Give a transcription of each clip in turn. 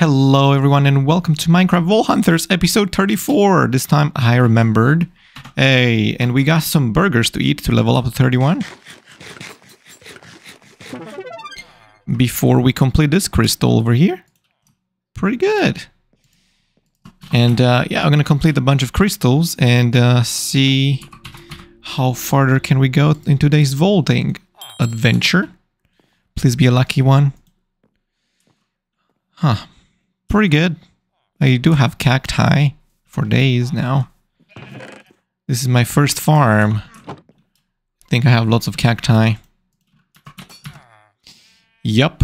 Hello everyone and welcome to Minecraft Vault Hunters episode 34. This time I remembered. Hey, and we got some burgers to eat to level up to 31. Before we complete this crystal over here. Pretty good. And uh, yeah, I'm gonna complete a bunch of crystals and uh, see how farther can we go in today's vaulting adventure. Please be a lucky one. Huh. Pretty good. I do have cacti for days now. This is my first farm. I think I have lots of cacti. Yup.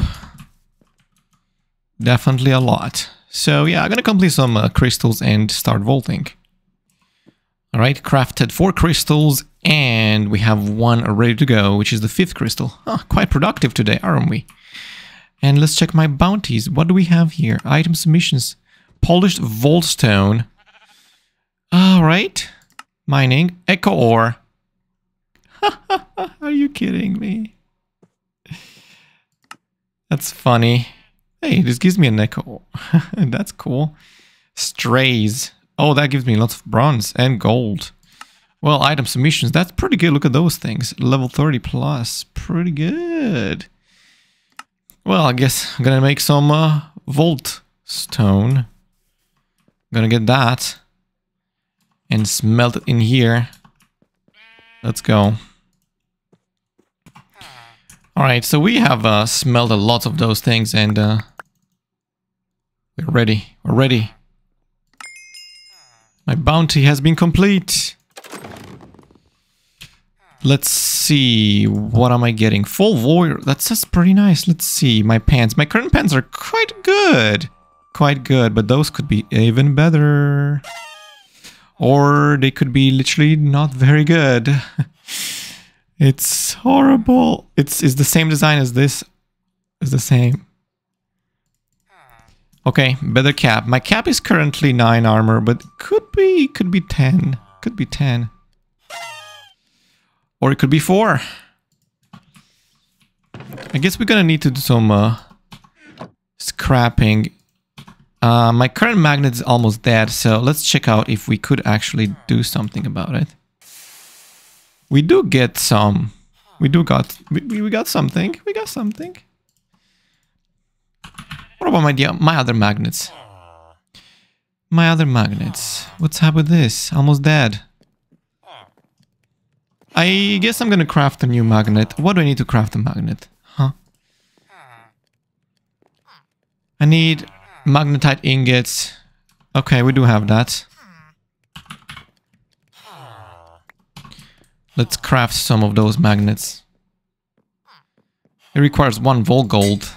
Definitely a lot. So yeah, I'm gonna complete some uh, crystals and start vaulting. Alright, crafted four crystals and we have one ready to go, which is the fifth crystal. Huh, quite productive today, aren't we? And let's check my bounties. What do we have here? Item submissions. Polished Vault Stone. Alright. Mining. Echo ore. Are you kidding me? That's funny. Hey, this gives me an echo. That's cool. Strays. Oh, that gives me lots of bronze and gold. Well, item submissions. That's pretty good. Look at those things. Level 30 plus. Pretty good. Well, I guess I'm gonna make some uh, Vault Stone. I'm gonna get that. And smelt it in here. Let's go. Alright, so we have uh, smelted lots of those things and uh, we're ready. We're ready. My bounty has been complete. Let's see. What am I getting? Full Warrior, That's just pretty nice. Let's see. My pants. My current pants are quite good. Quite good. But those could be even better. Or they could be literally not very good. it's horrible. It's, it's the same design as this. It's the same. Okay, better cap. My cap is currently 9 armor, but could be could be 10. Could be 10. Or it could be four. I guess we're gonna need to do some uh, scrapping. Uh, my current magnet is almost dead, so let's check out if we could actually do something about it. We do get some. We do got. We, we got something. We got something. What about my my other magnets? My other magnets. What's up with this? Almost dead. I guess I'm gonna craft a new magnet. What do I need to craft a magnet? Huh? I need magnetite ingots. Okay, we do have that. Let's craft some of those magnets. It requires one vault gold.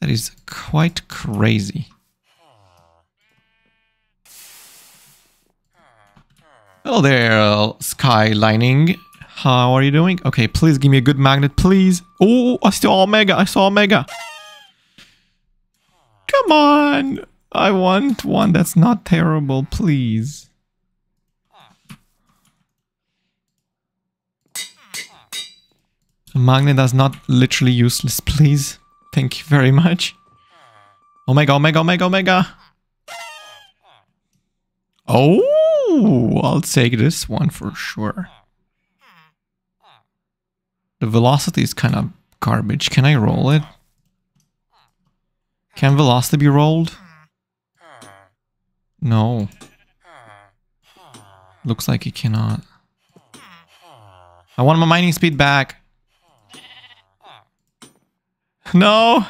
That is quite crazy. Hello there, uh, Skylining. How are you doing? Okay, please give me a good magnet, please. Oh, I saw Omega. I saw Omega. Come on. I want one that's not terrible, please. A magnet that's not literally useless, please. Thank you very much. Omega, Omega, Omega, Omega. Oh! I'll take this one for sure. The velocity is kind of garbage. Can I roll it? Can velocity be rolled? No. Looks like it cannot. I want my mining speed back. No!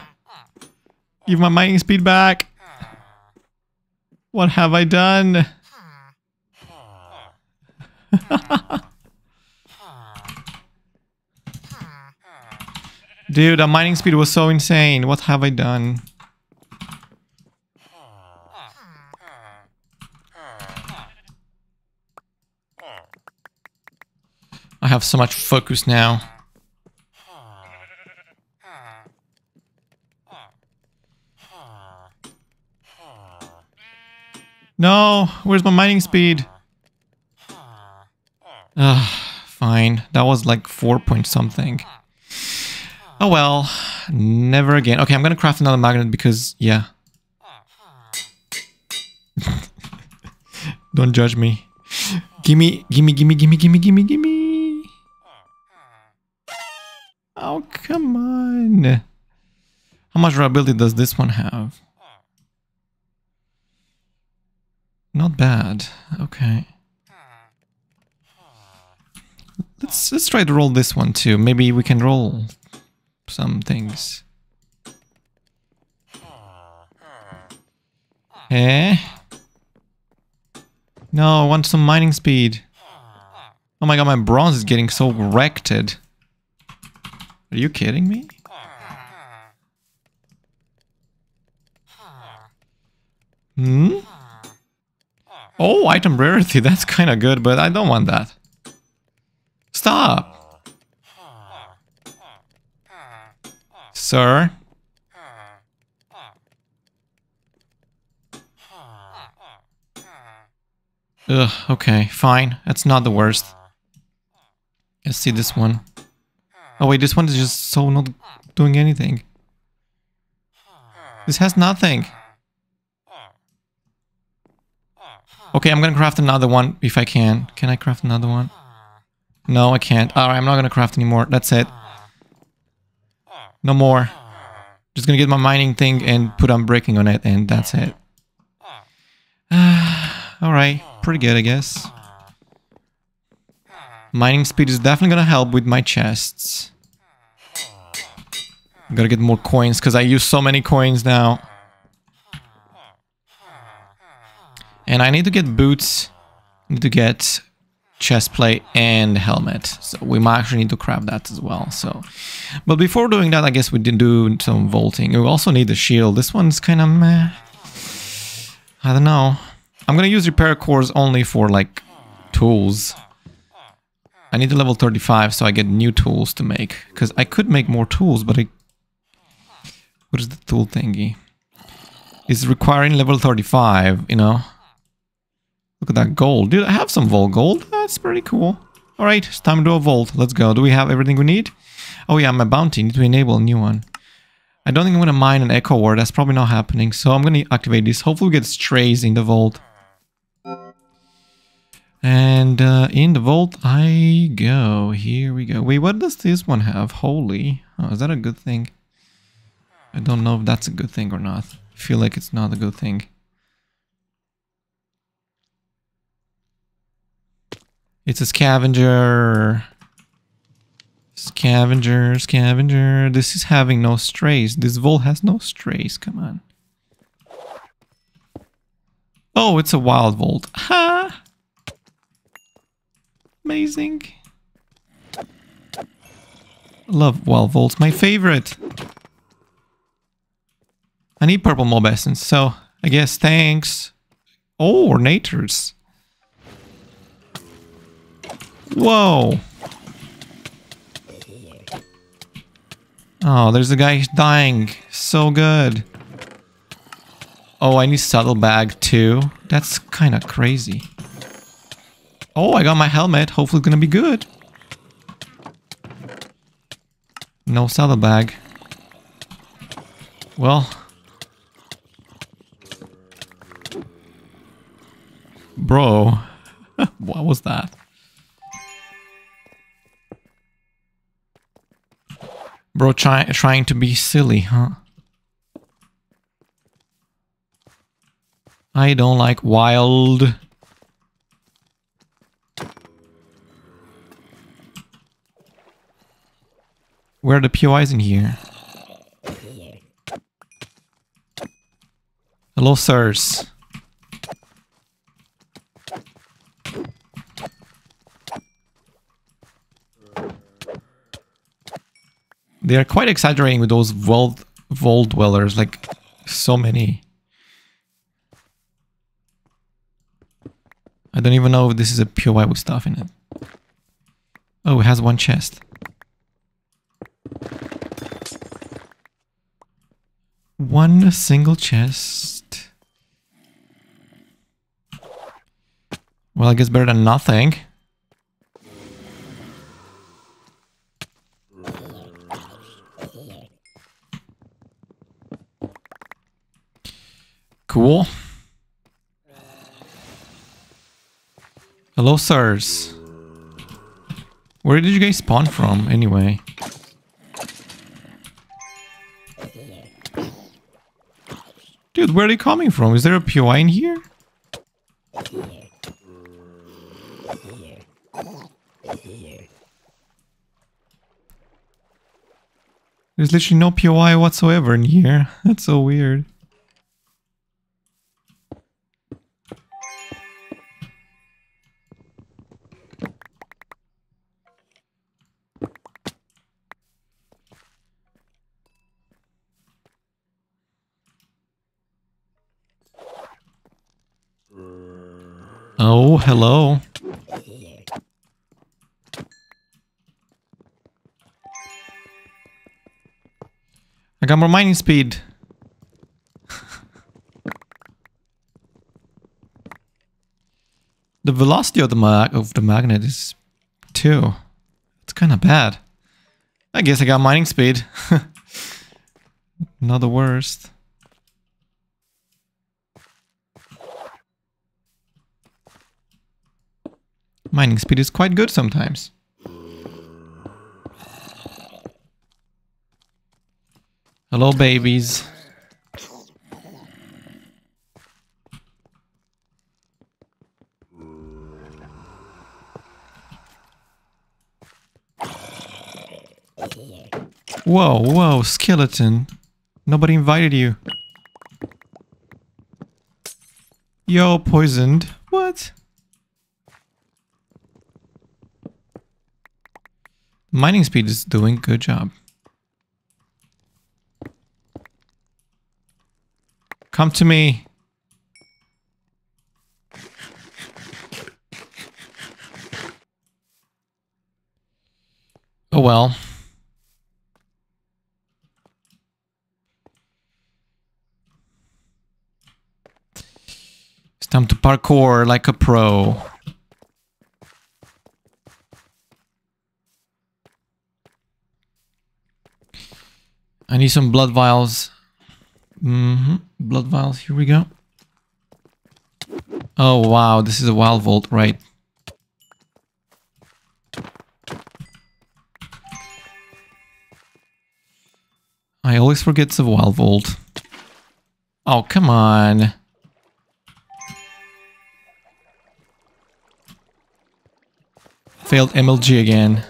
Give my mining speed back. What have I done? Dude, the mining speed was so insane. What have I done? I have so much focus now. No, where's my mining speed? Ugh, fine. That was like 4 point something. Oh well, never again. Okay, I'm gonna craft another magnet because, yeah, Don't judge me. Gimme, gimme, gimme, gimme, gimme, gimme, gimme. Oh, come on. How much reliability does this one have? Not bad. Okay. Let's let's try to roll this one too. Maybe we can roll some things. Eh? No, I want some mining speed. Oh my god, my bronze is getting so wrecked. Are you kidding me? Hmm? Oh, item rarity, that's kind of good, but I don't want that. Stop! Sir? Ugh, okay, fine. That's not the worst. Let's see this one. Oh wait, this one is just so not doing anything. This has nothing. Okay, I'm gonna craft another one if I can. Can I craft another one? No, I can't. Alright, I'm not gonna craft anymore. That's it. No more. Just gonna get my mining thing and put unbreaking on it and that's it. Alright, pretty good I guess. Mining speed is definitely gonna help with my chests. Gotta get more coins because I use so many coins now. And I need to get boots. I need to get chest plate and helmet. So we might actually need to craft that as well. So, but before doing that, I guess we did do some vaulting. We also need the shield. This one's kind of meh. I don't know. I'm gonna use repair cores only for like tools. I need a level 35 so I get new tools to make. Because I could make more tools, but I... What is the tool thingy? It's requiring level 35, you know? Look at that gold. Dude, I have some vault gold. That's pretty cool. Alright, it's time to do a vault. Let's go. Do we have everything we need? Oh yeah, my bounty. Need to enable a new one. I don't think I'm going to mine an echo ore. That's probably not happening. So I'm going to activate this. Hopefully we get strays in the vault. And uh, in the vault I go. Here we go. Wait, what does this one have? Holy. Oh, is that a good thing? I don't know if that's a good thing or not. I feel like it's not a good thing. It's a scavenger. Scavenger, scavenger. This is having no strays. This vault has no strays. Come on. Oh, it's a wild vault. Ha! Amazing. Love wild vaults. My favorite. I need purple mob essence, so I guess thanks. Oh, ornators. Whoa. Oh, there's a guy dying. So good. Oh, I need saddlebag too. That's kind of crazy. Oh, I got my helmet. Hopefully it's gonna be good. No saddlebag. Well. Bro. what was that? Bro try, trying to be silly, huh? I don't like wild. Where are the POIs in here? Hello, sirs. They are quite exaggerating with those vault, vault dwellers, like so many. I don't even know if this is a POI with stuff in it. Oh, it has one chest. One single chest. Well, I guess better than nothing. Cool. Hello, sirs. Where did you guys spawn from, anyway? Dude, where are they coming from? Is there a POI in here? There's literally no POI whatsoever in here. That's so weird. Oh, hello. I got more mining speed. the velocity of the mag of the magnet is two. It's kind of bad. I guess I got mining speed. Not the worst. Mining speed is quite good sometimes. Hello, babies. Whoa, whoa, skeleton. Nobody invited you. Yo, poisoned. What? Mining speed is doing good job. Come to me. Oh well. It's time to parkour like a pro. I need some blood vials. Mm -hmm. Blood vials, here we go. Oh wow, this is a wild vault, right. I always forget a wild vault. Oh, come on. Failed MLG again.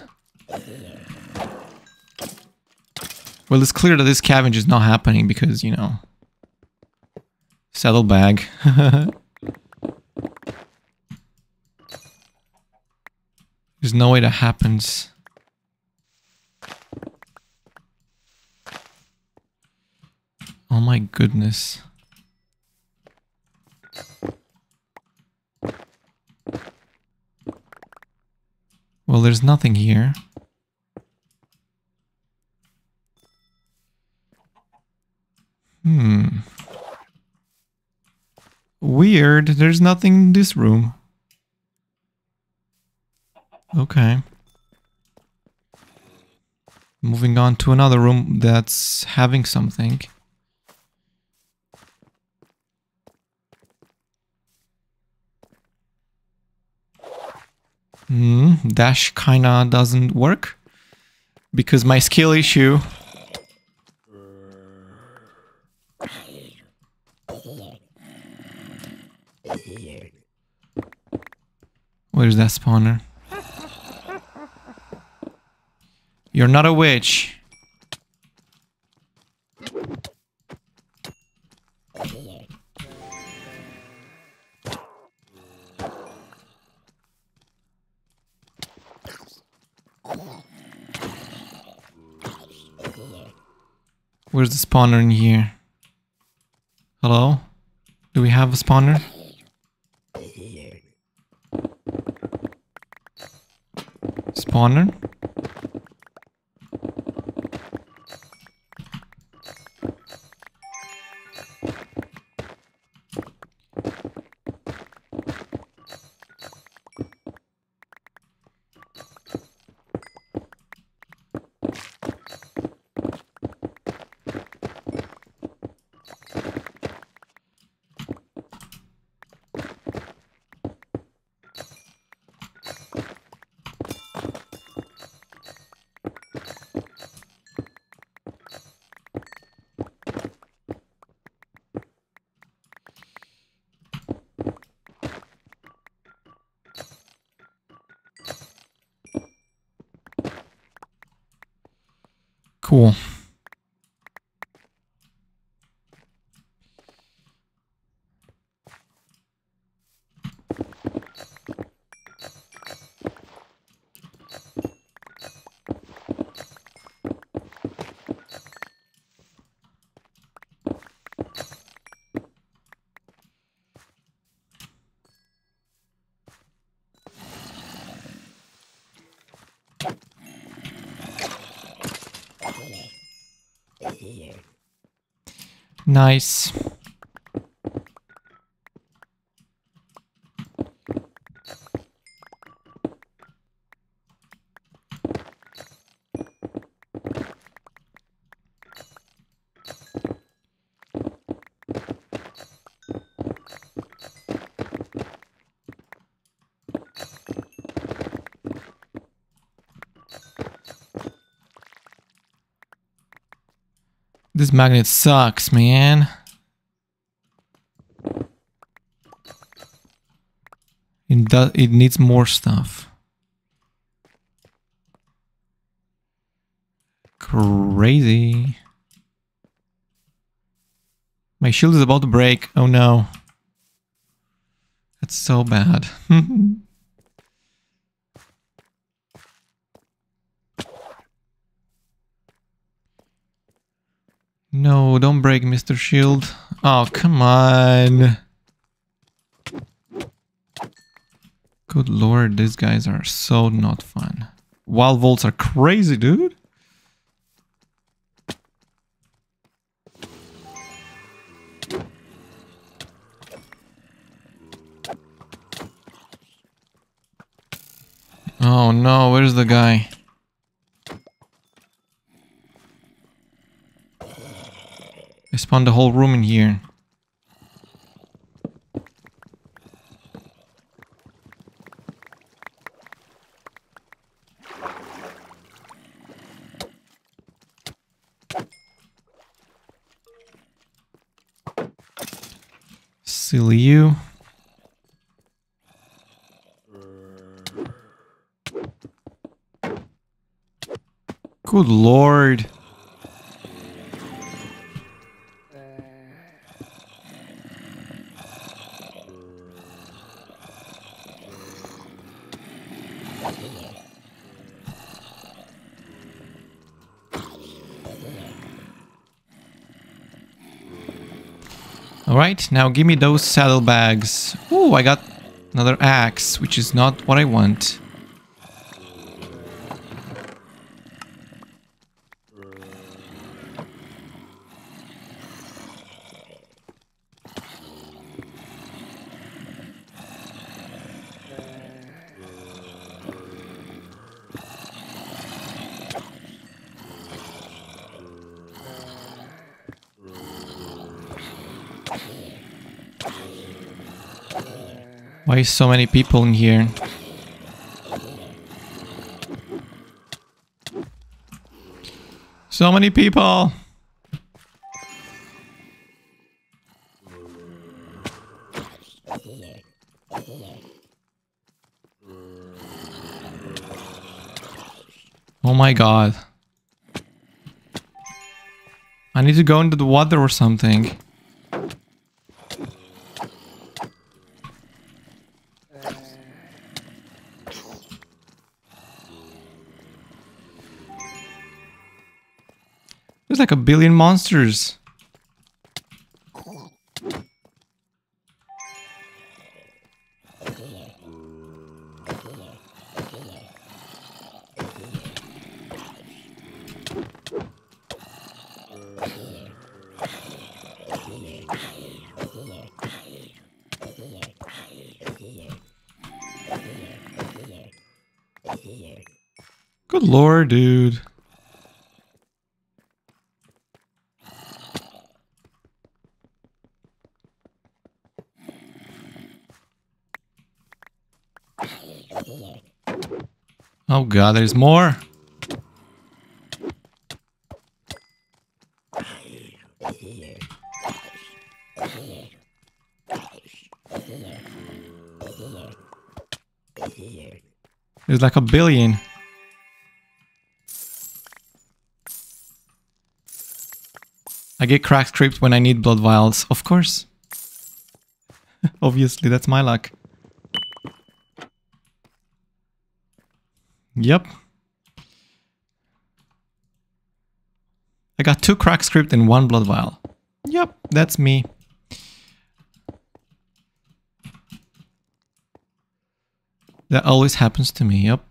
Well, it's clear that this scavenge is not happening because, you know... Saddlebag. There's no way that happens. Oh my goodness. Well, there's nothing here. Hmm. Weird. There's nothing in this room. Okay. Moving on to another room that's having something. Hmm, dash kinda doesn't work because my skill issue Where's that spawner? You're not a witch. Where's the spawner in here? Hello? Do we have a spawner? Spawner? Cool. Nice. This magnet sucks, man. It does it needs more stuff. Crazy. My shield is about to break. Oh no. That's so bad. No, don't break, Mr. Shield. Oh, come on. Good lord, these guys are so not fun. Wild vaults are crazy, dude. Oh no, where's the guy? Spawned the whole room in here. Silly you. Good lord. Now give me those saddlebags. Ooh, I got another axe, which is not what I want. Why so many people in here? So many people! Oh my god. I need to go into the water or something. There's like a billion monsters. Good lord, dude. Oh god, there's more. There's like a billion. I get crack script when I need blood vials, of course. Obviously, that's my luck. Yep. I got two crack script and one blood vial. Yep, that's me. That always happens to me, yep.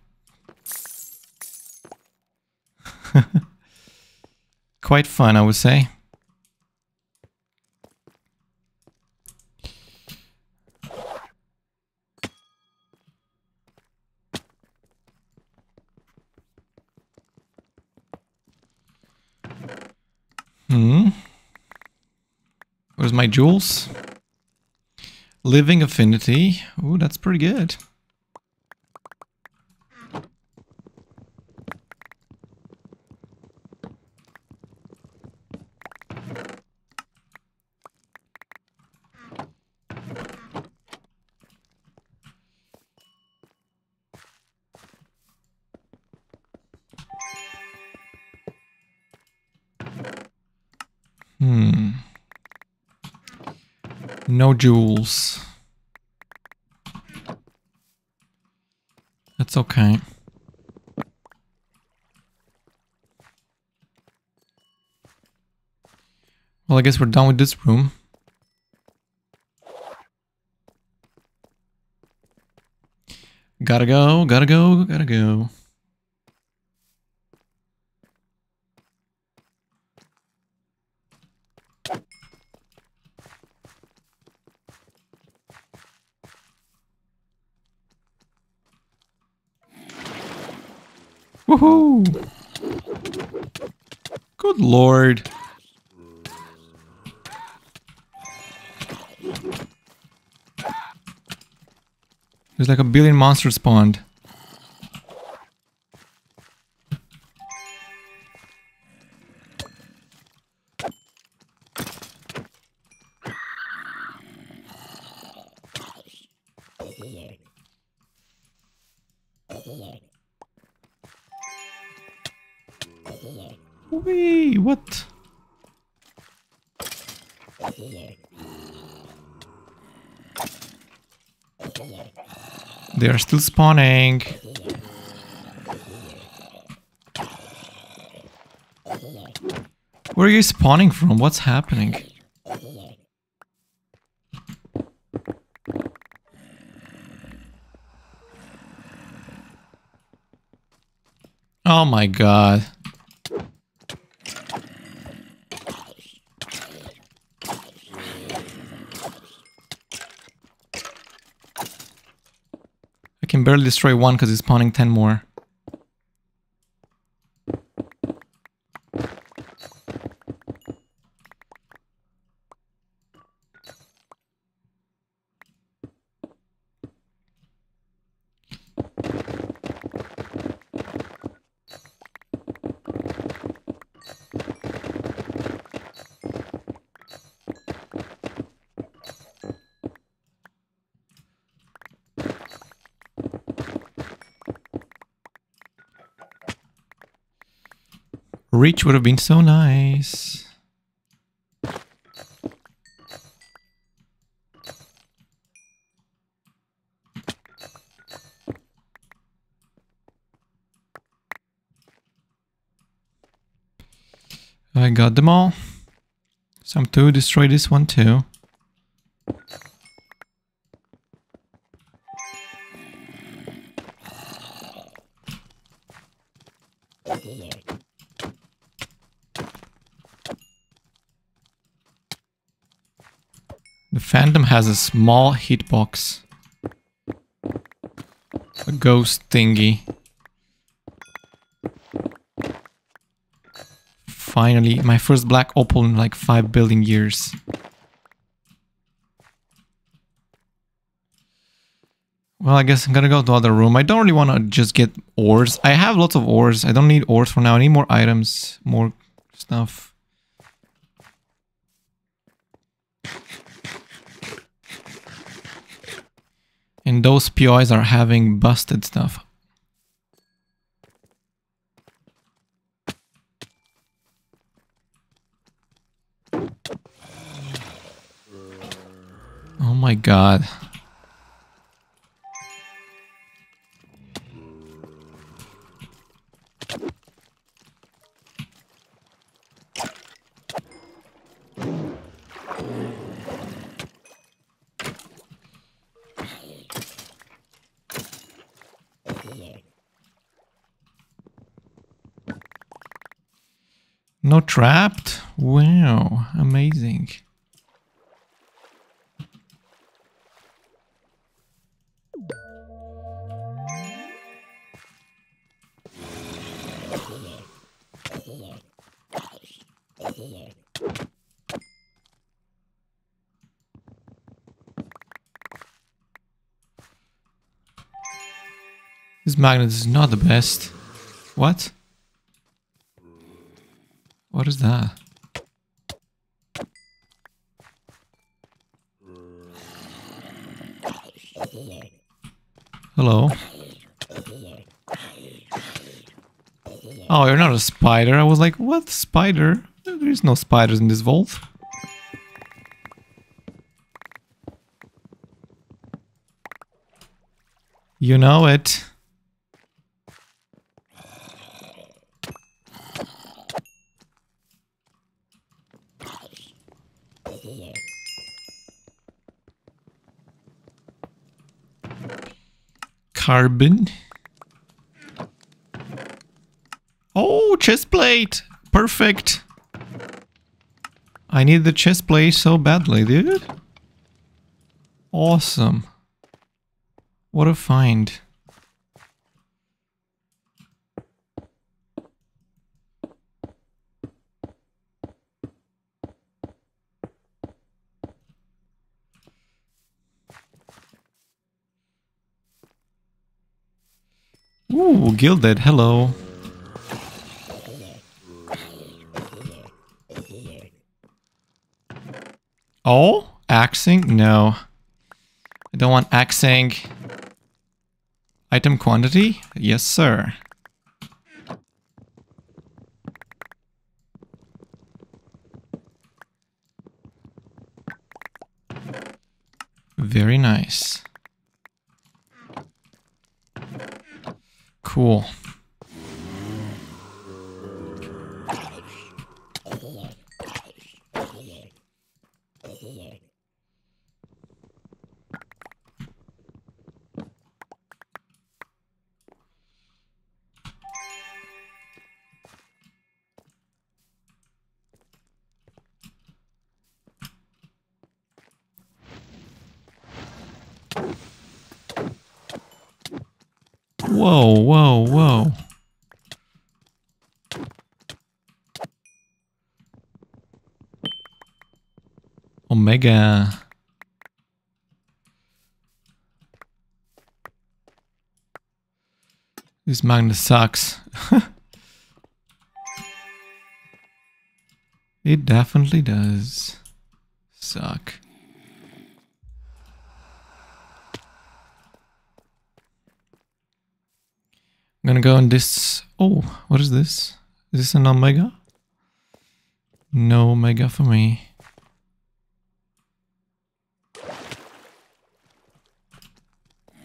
Quite fun, I would say. Hmm. Jewels? Living affinity. Ooh, that's pretty good. No jewels. That's okay. Well, I guess we're done with this room. Gotta go, gotta go, gotta go. Good lord. There's like a billion monsters spawned. They are still spawning. Where are you spawning from? What's happening? Oh my god. Barely destroy one because it's spawning 10 more. Reach would have been so nice. I got them all. Some to destroy this one too. Phantom has a small hitbox. A ghost thingy. Finally, my first black opal in like 5 billion years. Well, I guess I'm gonna go to the other room. I don't really want to just get ores. I have lots of ores. I don't need ores for now. I need more items, more stuff. and those POIs are having busted stuff. Oh my god. Trapped? Wow, amazing. This magnet is not the best. What? What is that? Hello? Oh, you're not a spider. I was like, what spider? There is no spiders in this vault. You know it. Carbon. Oh, chest plate! Perfect! I need the chest plate so badly, dude. Awesome. What a find. Ooh, gilded, hello. Oh, axing? No. I don't want axing. Item quantity? Yes, sir. Very nice. Cool. Whoa, whoa, whoa. Omega. Uh, this magnet sucks. it definitely does suck. I'm gonna go in this. Oh, what is this? Is this an omega? No omega for me.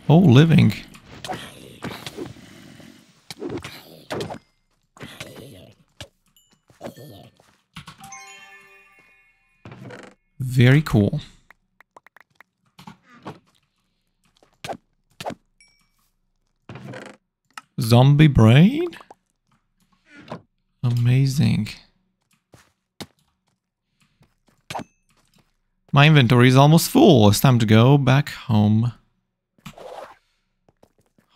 Oh, living. Very cool. Zombie brain? Amazing. My inventory is almost full. It's time to go back home.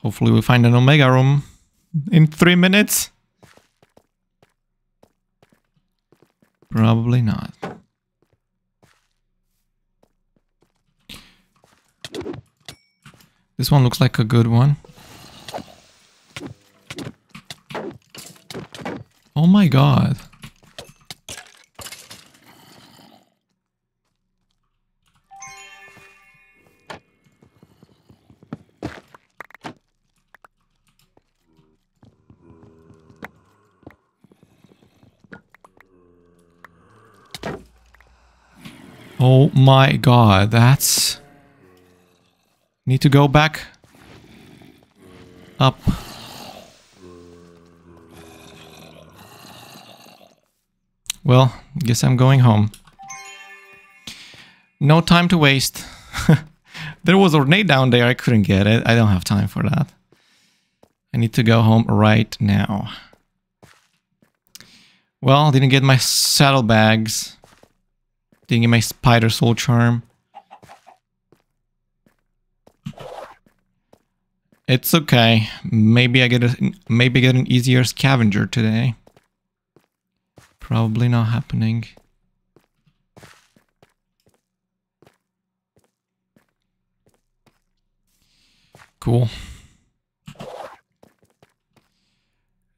Hopefully we find an Omega room in three minutes. Probably not. This one looks like a good one. Oh my god. My god, that's Need to go back up. Well, guess I'm going home. No time to waste. there was a grenade down there. I couldn't get it. I don't have time for that. I need to go home right now. Well, didn't get my saddlebags. Didn't get my spider soul charm. It's okay. Maybe I get a maybe get an easier scavenger today. Probably not happening. Cool.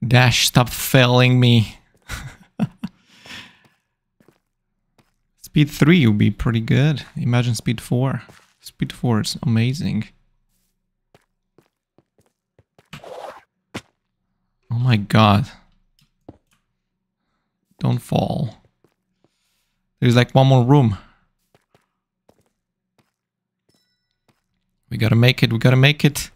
Dash, stop failing me. Speed 3 would be pretty good. Imagine speed 4. Speed 4 is amazing. Oh my god. Don't fall. There's like one more room. We gotta make it, we gotta make it.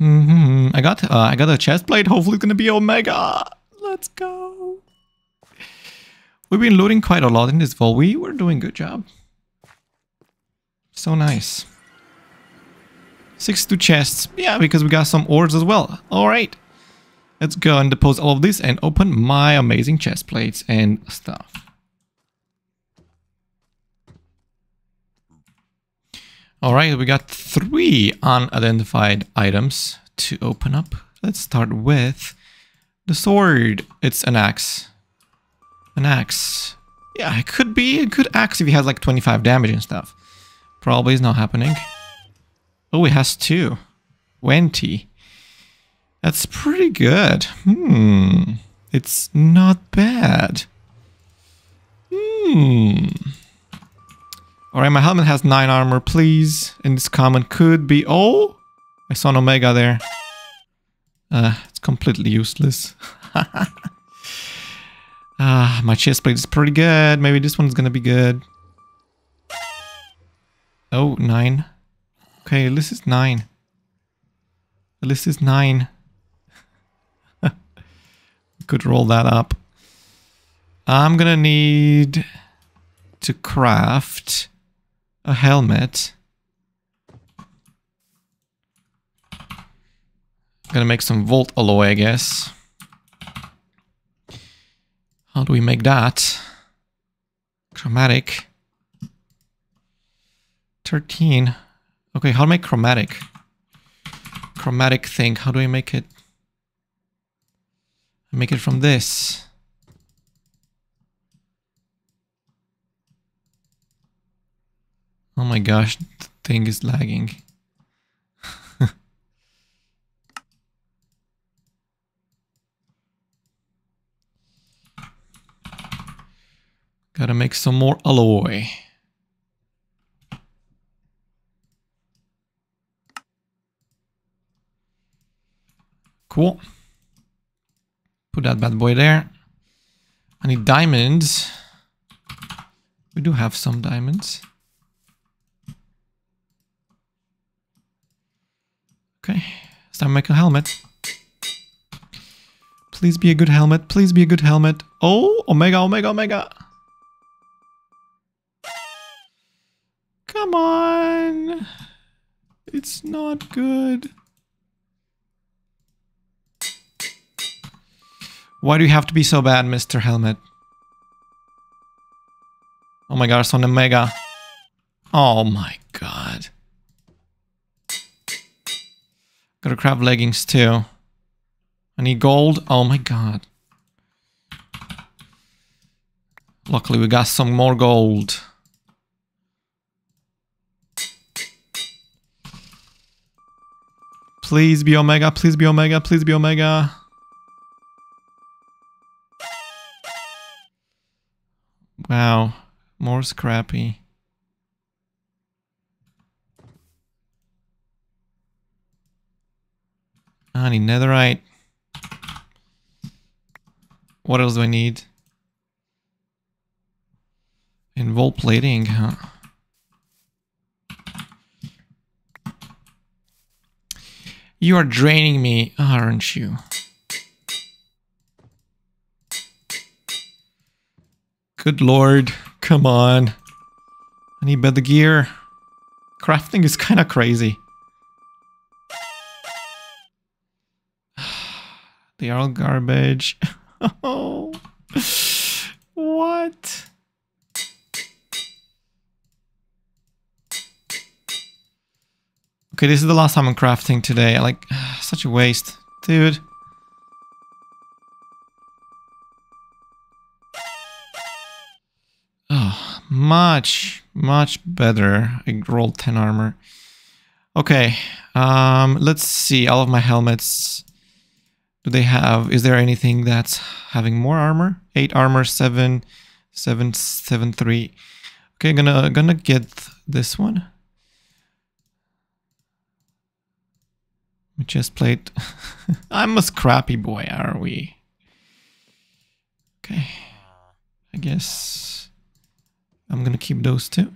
Mm hmm I got uh, I got a chest plate. Hopefully it's gonna be Omega. Let's go. We've been looting quite a lot in this vault. We were doing good job. So nice. 62 chests. Yeah, because we got some ores as well. Alright. Let's go and depose all of this and open my amazing chest plates and stuff. Alright, we got three unidentified items to open up. Let's start with the sword. It's an axe. An axe. Yeah, it could be a good axe if he has like 25 damage and stuff. Probably is not happening. Oh, it has two. 20. That's pretty good. Hmm. It's not bad. Hmm. Alright, my helmet has 9 armor, please. And this common could be... Oh! I saw an Omega there. Uh, it's completely useless. Ah, uh, my chest plate is pretty good. Maybe this one's gonna be good. Oh, nine. Okay, this is nine. This is nine. Could roll that up. I'm gonna need to craft a helmet. Gonna make some vault alloy, I guess. How do we make that? Chromatic. 13. Okay, how to make chromatic? Chromatic thing, how do I make it? I make it from this. Oh my gosh, the thing is lagging. Gotta make some more alloy. Cool. Put that bad boy there. I need diamonds. We do have some diamonds. Okay, it's time to make a helmet. Please be a good helmet. Please be a good helmet. Oh, Omega, Omega, Omega. Come on. It's not good. Why do you have to be so bad, Mr. Helmet? Oh my it's on the Mega. Oh my god. Gotta craft leggings too. I need gold. Oh my god. Luckily we got some more gold. Please be Omega, please be Omega, please be Omega. Wow, more scrappy. I need netherite. What else do I need? Vault plating, huh? You are draining me, aren't you? Good lord, come on. I need better gear. Crafting is kind of crazy. They are all garbage. oh, what? Okay, this is the last time I'm crafting today. Like such a waste, dude. Oh, much, much better. I rolled 10 armor. Okay, um, let's see. All of my helmets. Do they have, is there anything that's having more armor? 8 armor, 7, 7, 7, 3. Okay, gonna, gonna get this one. Chest plate. I'm a scrappy boy, are we? Okay. I guess I'm gonna keep those two.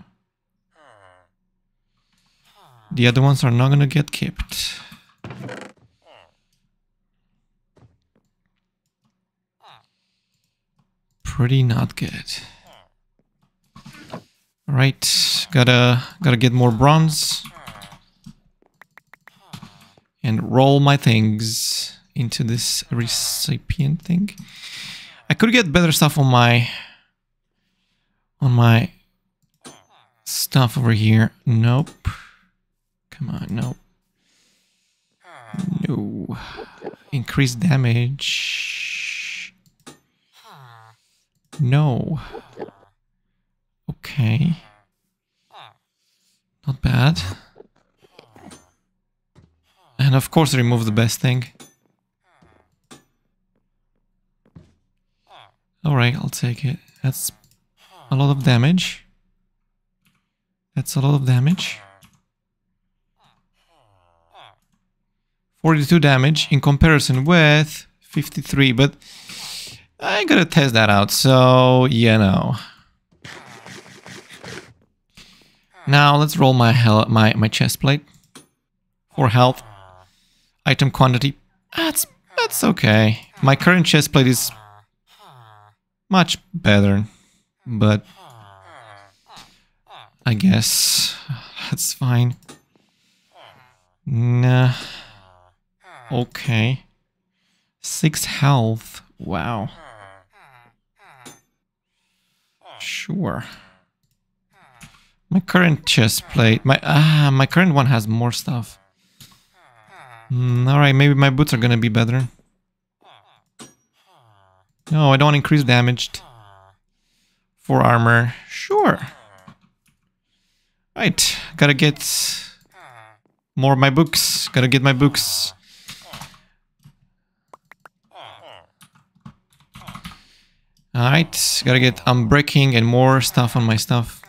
The other ones are not gonna get kept. Pretty not good. Alright, gotta gotta get more bronze and roll my things into this recipient thing. I could get better stuff on my on my stuff over here. Nope. Come on, nope. No. Increase damage. No. Okay. Not bad. And of course remove the best thing. Alright, I'll take it. That's a lot of damage. That's a lot of damage. 42 damage in comparison with 53, but I gotta test that out, so you know. Now let's roll my my my chest plate for health. Item quantity. That's that's okay. My current chest plate is much better, but I guess that's fine. Nah. Okay. Six health. Wow. Sure. My current chest plate. My ah, my current one has more stuff. Mm, Alright, maybe my boots are gonna be better. No, I don't want increase damage. For armor. Sure. Right, gotta get more of my books. Gotta get my books. Alright, gotta get unbreaking and more stuff on my stuff.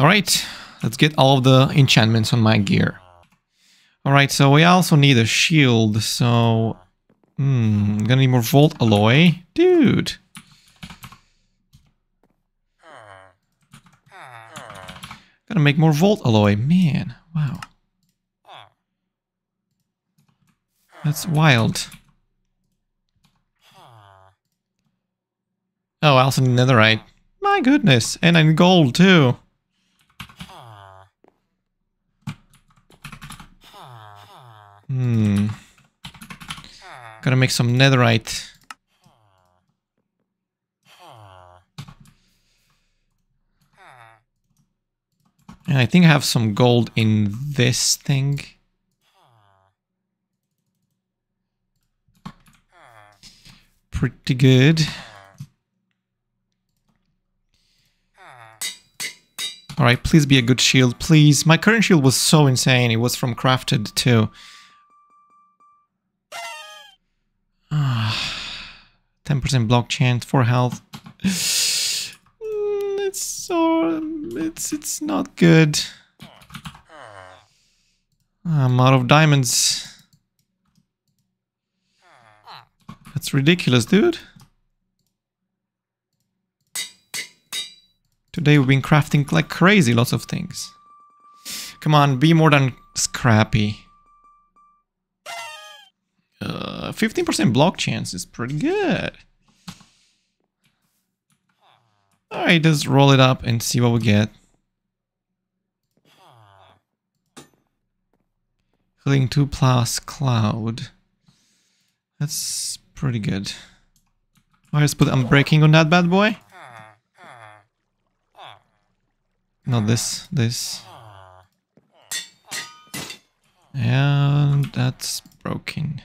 Alright, let's get all of the enchantments on my gear. Alright, so we also need a shield, so... Hmm, gonna need more Vault Alloy. Dude! Gotta make more Vault Alloy. Man, wow. That's wild. Oh, also netherite. My goodness, and in gold too. Hmm. Gotta make some netherite. And I think I have some gold in this thing. Pretty good. Alright, please be a good shield, please. My current shield was so insane. It was from crafted too. 10% block chance, 4 health. It's so... It's, it's not good. I'm out of diamonds. That's ridiculous, dude. Today we've been crafting like crazy, lots of things. Come on, be more than scrappy. 15% uh, block chance is pretty good. Alright, let's roll it up and see what we get. Healing 2 plus Cloud. That's pretty good. Alright, let's put Unbreaking on that bad boy. Not this, this. And that's broken.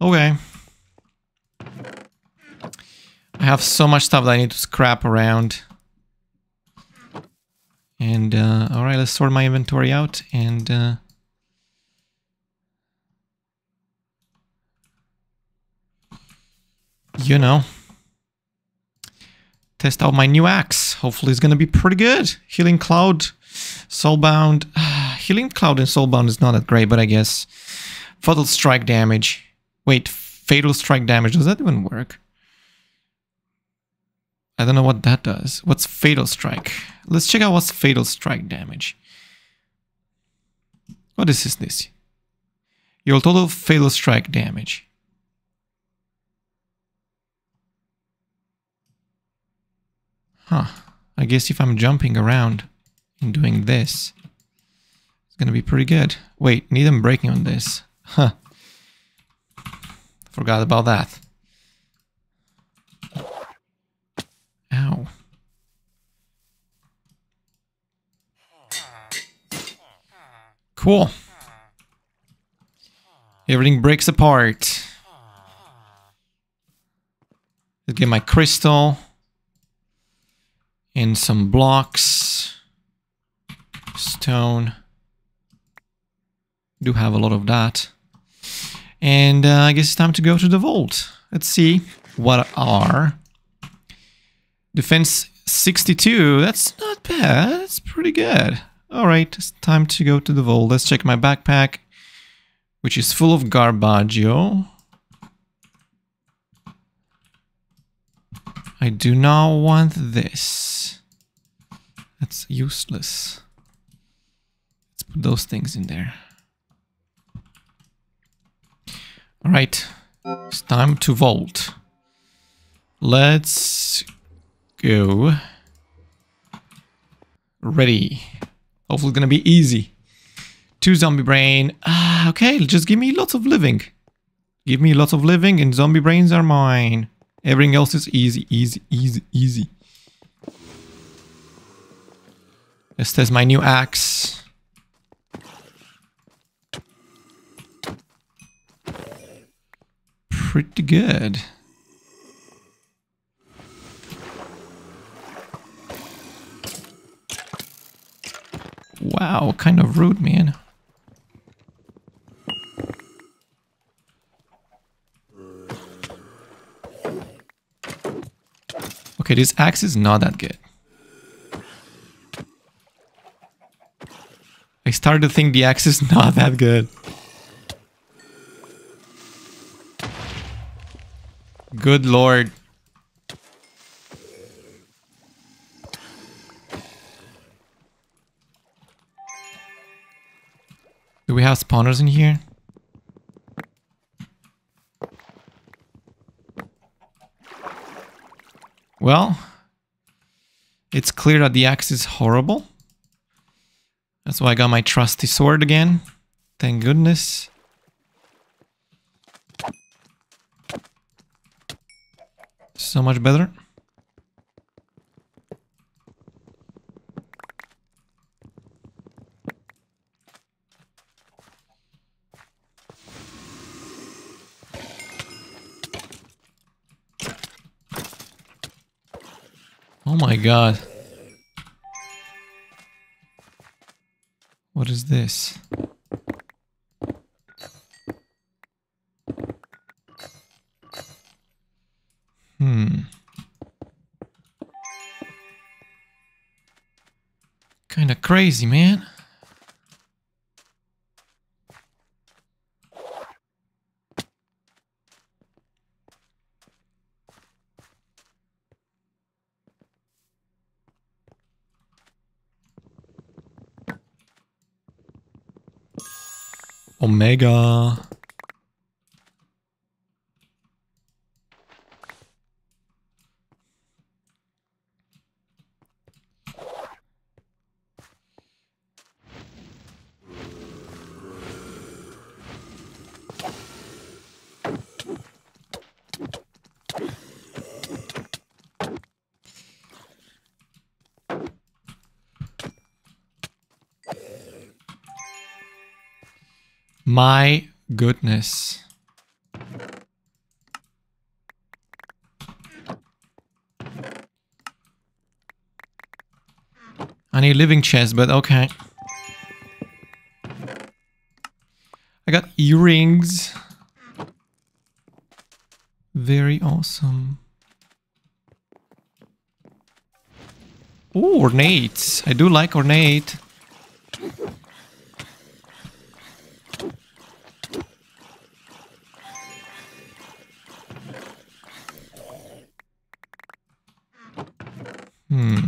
Okay. I have so much stuff that I need to scrap around. And, uh, alright, let's sort my inventory out and, uh, you know, test out my new axe. Hopefully it's gonna be pretty good. Healing Cloud, Soulbound. Healing Cloud and Soulbound is not that great, but I guess Fatal Strike damage. Wait, Fatal Strike damage, does that even work? I don't know what that does. What's Fatal Strike? Let's check out what's Fatal Strike damage. What is this? this? Your total Fatal Strike damage. Huh. I guess if I'm jumping around and doing this, it's gonna be pretty good. Wait, need them breaking on this. Huh. Forgot about that. Ow. Cool. Everything breaks apart. Let's get my crystal. And some blocks. Stone. Do have a lot of that. And uh, I guess it's time to go to the vault. Let's see what are defense 62. That's not bad. That's pretty good. All right, it's time to go to the vault. Let's check my backpack, which is full of garbaggio. I do not want this. That's useless. Let's put those things in there. All right, it's time to vault. Let's go. Ready. Hopefully gonna be easy. Two zombie brain. Ah, okay, just give me lots of living. Give me lots of living and zombie brains are mine. Everything else is easy, easy, easy, easy. Let's test my new axe. pretty good. Wow, kind of rude, man. Okay, this axe is not that good. I started to think the axe is not that good. Good lord. Do we have spawners in here? Well, it's clear that the axe is horrible. That's why I got my trusty sword again. Thank goodness. So much better. Oh my god. What is this? Hmm. Kinda crazy, man. Omega. My goodness. I need living chest, but okay. I got earrings. Very awesome. Ooh, ornate. I do like ornate. Hmm.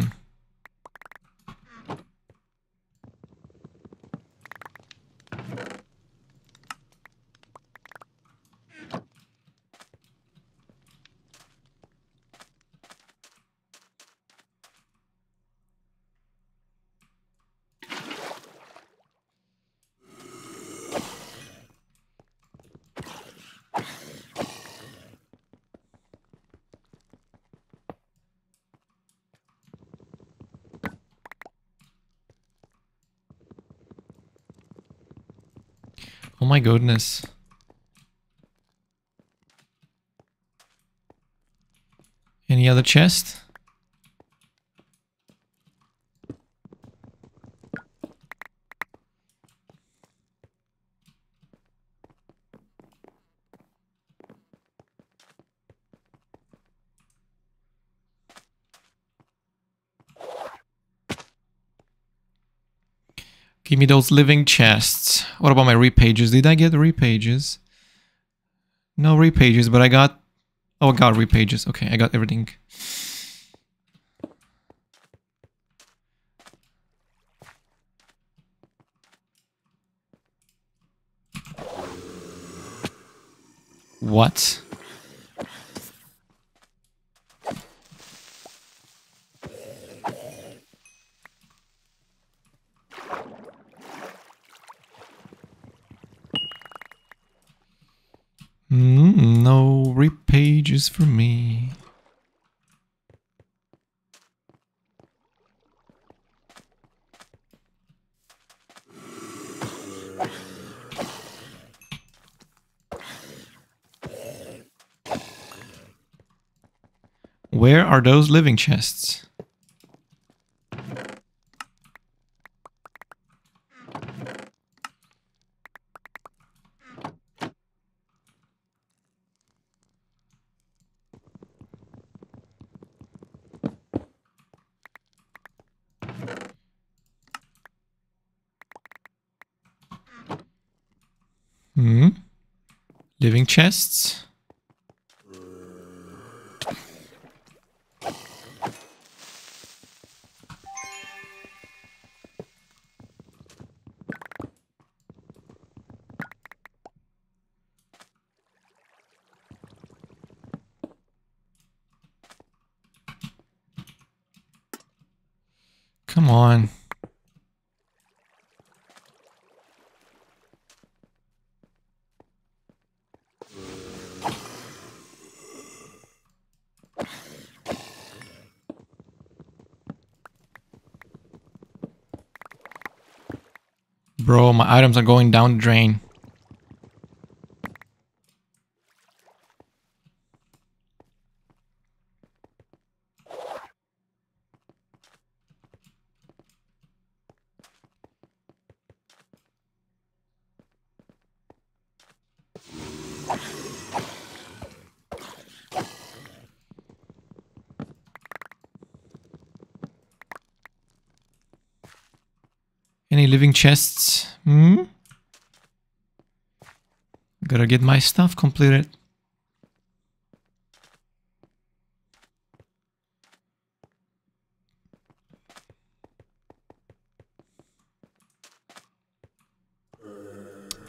Oh my goodness. Any other chest? Give me those living chests. What about my repages? Did I get repages? No repages, but I got... Oh, I got repages. Okay, I got everything. What? Mm, no repages for me. Where are those living chests? Hmm. Living chests. Come on. Bro, my items are going down the drain. Any living chests? Hmm? Gotta get my stuff completed.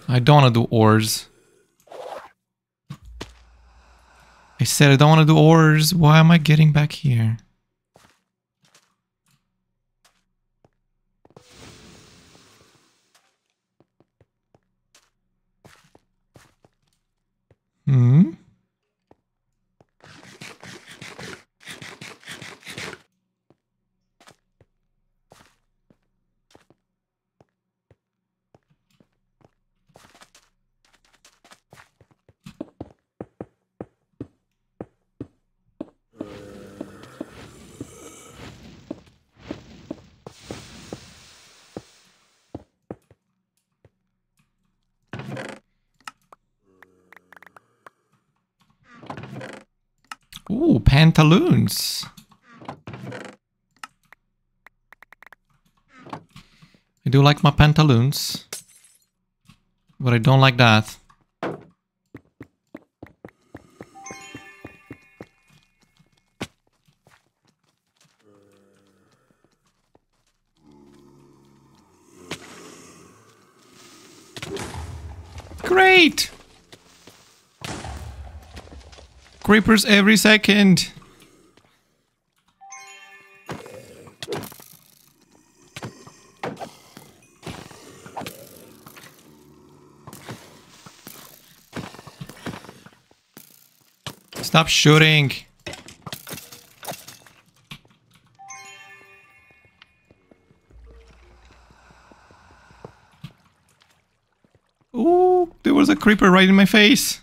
I don't want to do ores. I said I don't want to do ores. Why am I getting back here? Hmm? Ooh, pantaloons. I do like my pantaloons. But I don't like that. Great! Creepers every second. Stop shooting. Ooh, there was a creeper right in my face.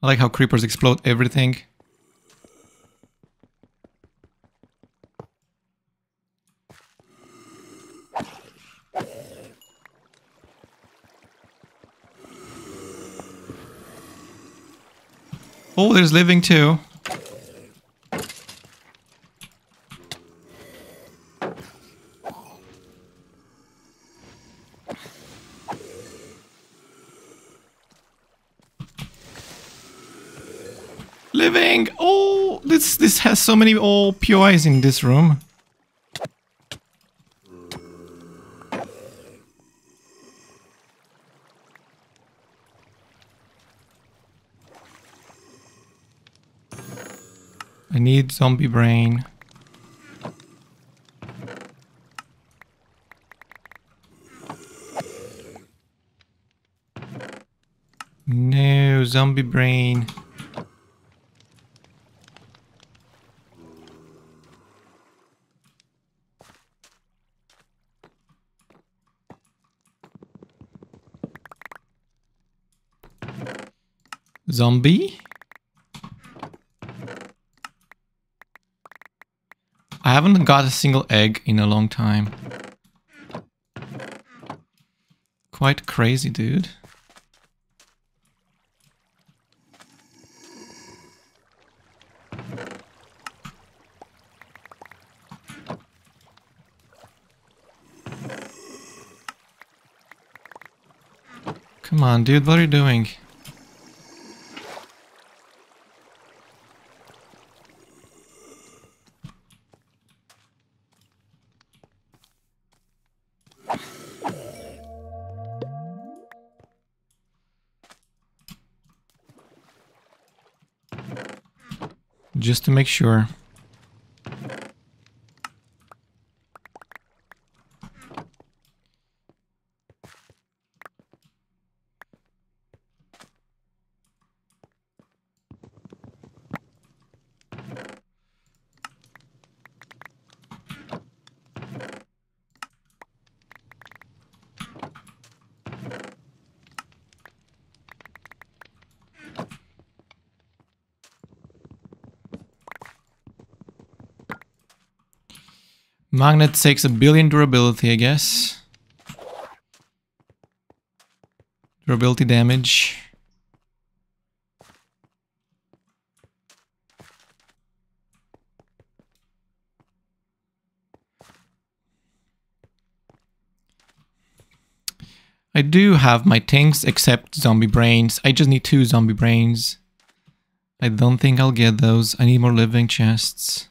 I like how creepers explode everything. Living too. Living! Oh, this this has so many oh, all POIs in this room. I need zombie brain. No, zombie brain. Zombie? Haven't got a single egg in a long time. Quite crazy, dude. Come on, dude, what are you doing? Just to make sure. Magnet takes a billion durability, I guess. Durability damage. I do have my things except zombie brains. I just need two zombie brains. I don't think I'll get those. I need more living chests.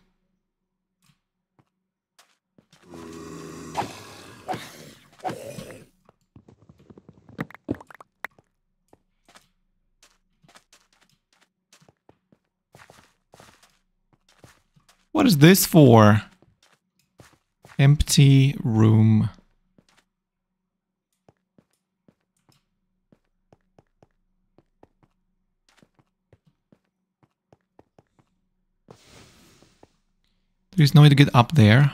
What is this for? Empty room. There's no way to get up there.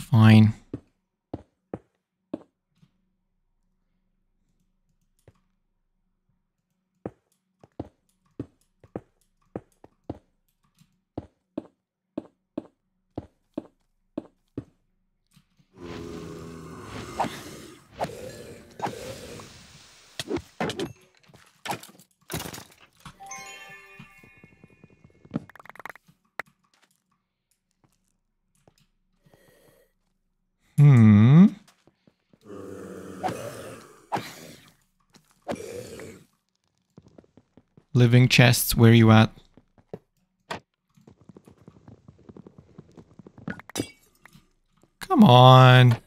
Fine. Living chests, where you at? Come on.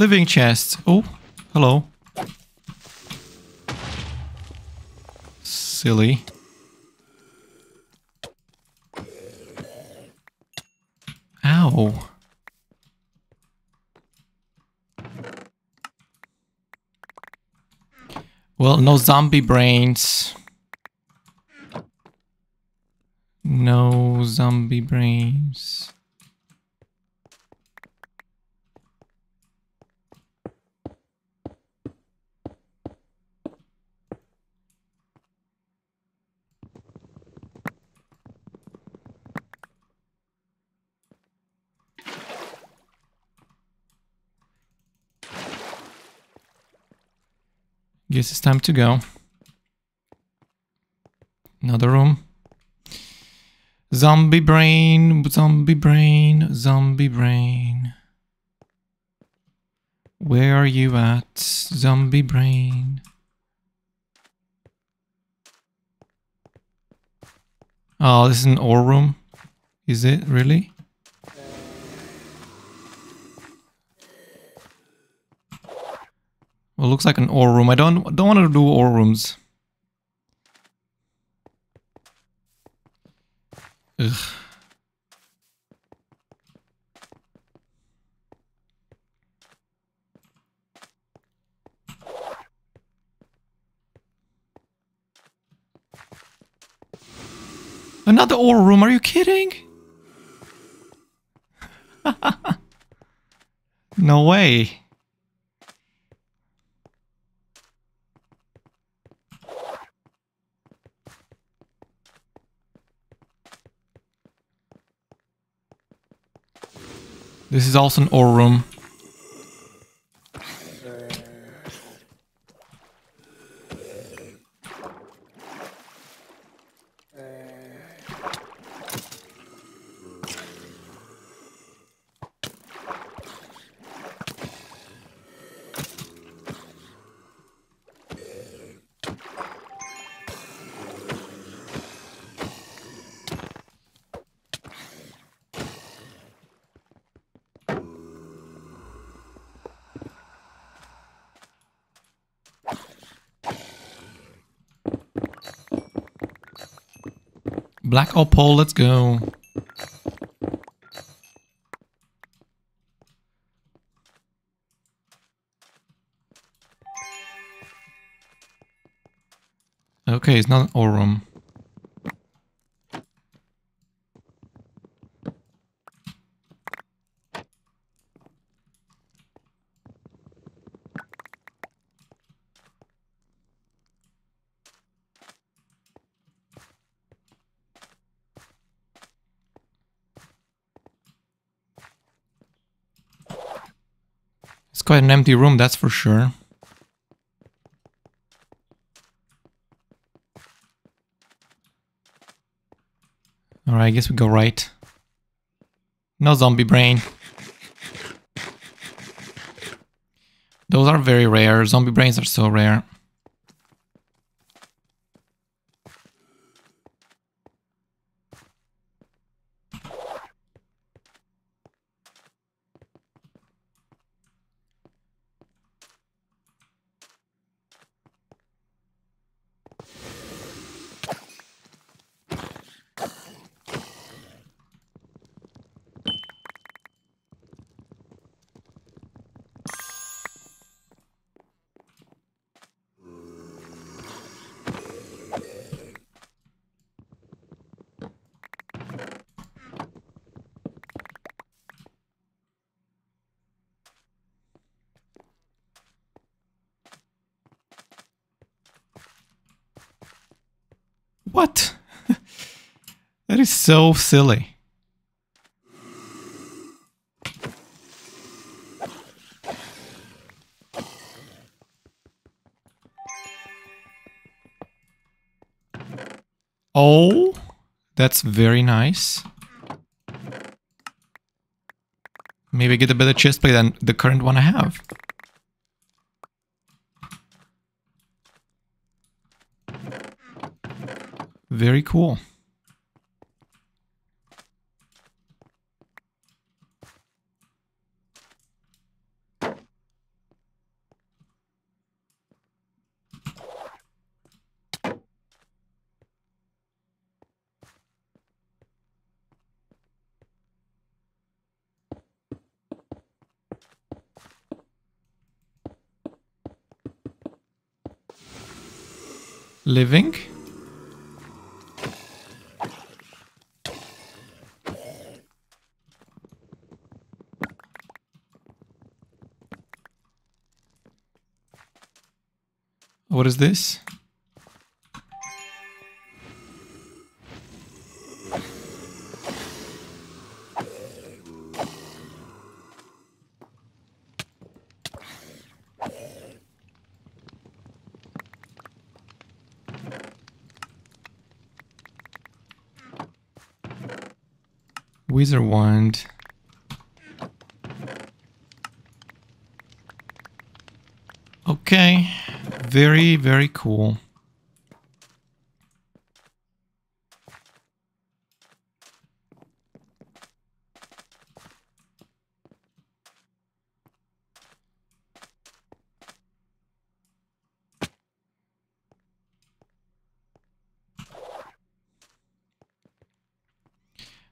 Living chests. Oh, hello. Silly. Ow. Well, no zombie brains. No zombie brains. Guess it's time to go. Another room. Zombie brain, zombie brain, zombie brain. Where are you at, zombie brain? Oh, this is an ore room. Is it really? Well, looks like an ore room. I don't don't want to do ore rooms. Ugh. Another ore room, are you kidding? no way. This is also an ore room. Black opal, let's go. Okay, it's not an Aurum. It's quite an empty room, that's for sure. Alright, I guess we go right. No zombie brain. Those are very rare. Zombie brains are so rare. What? that is so silly. Oh, that's very nice. Maybe get a better chest plate than the current one I have. Very cool. Living? What is this? Wizard wand. Okay, very, very cool.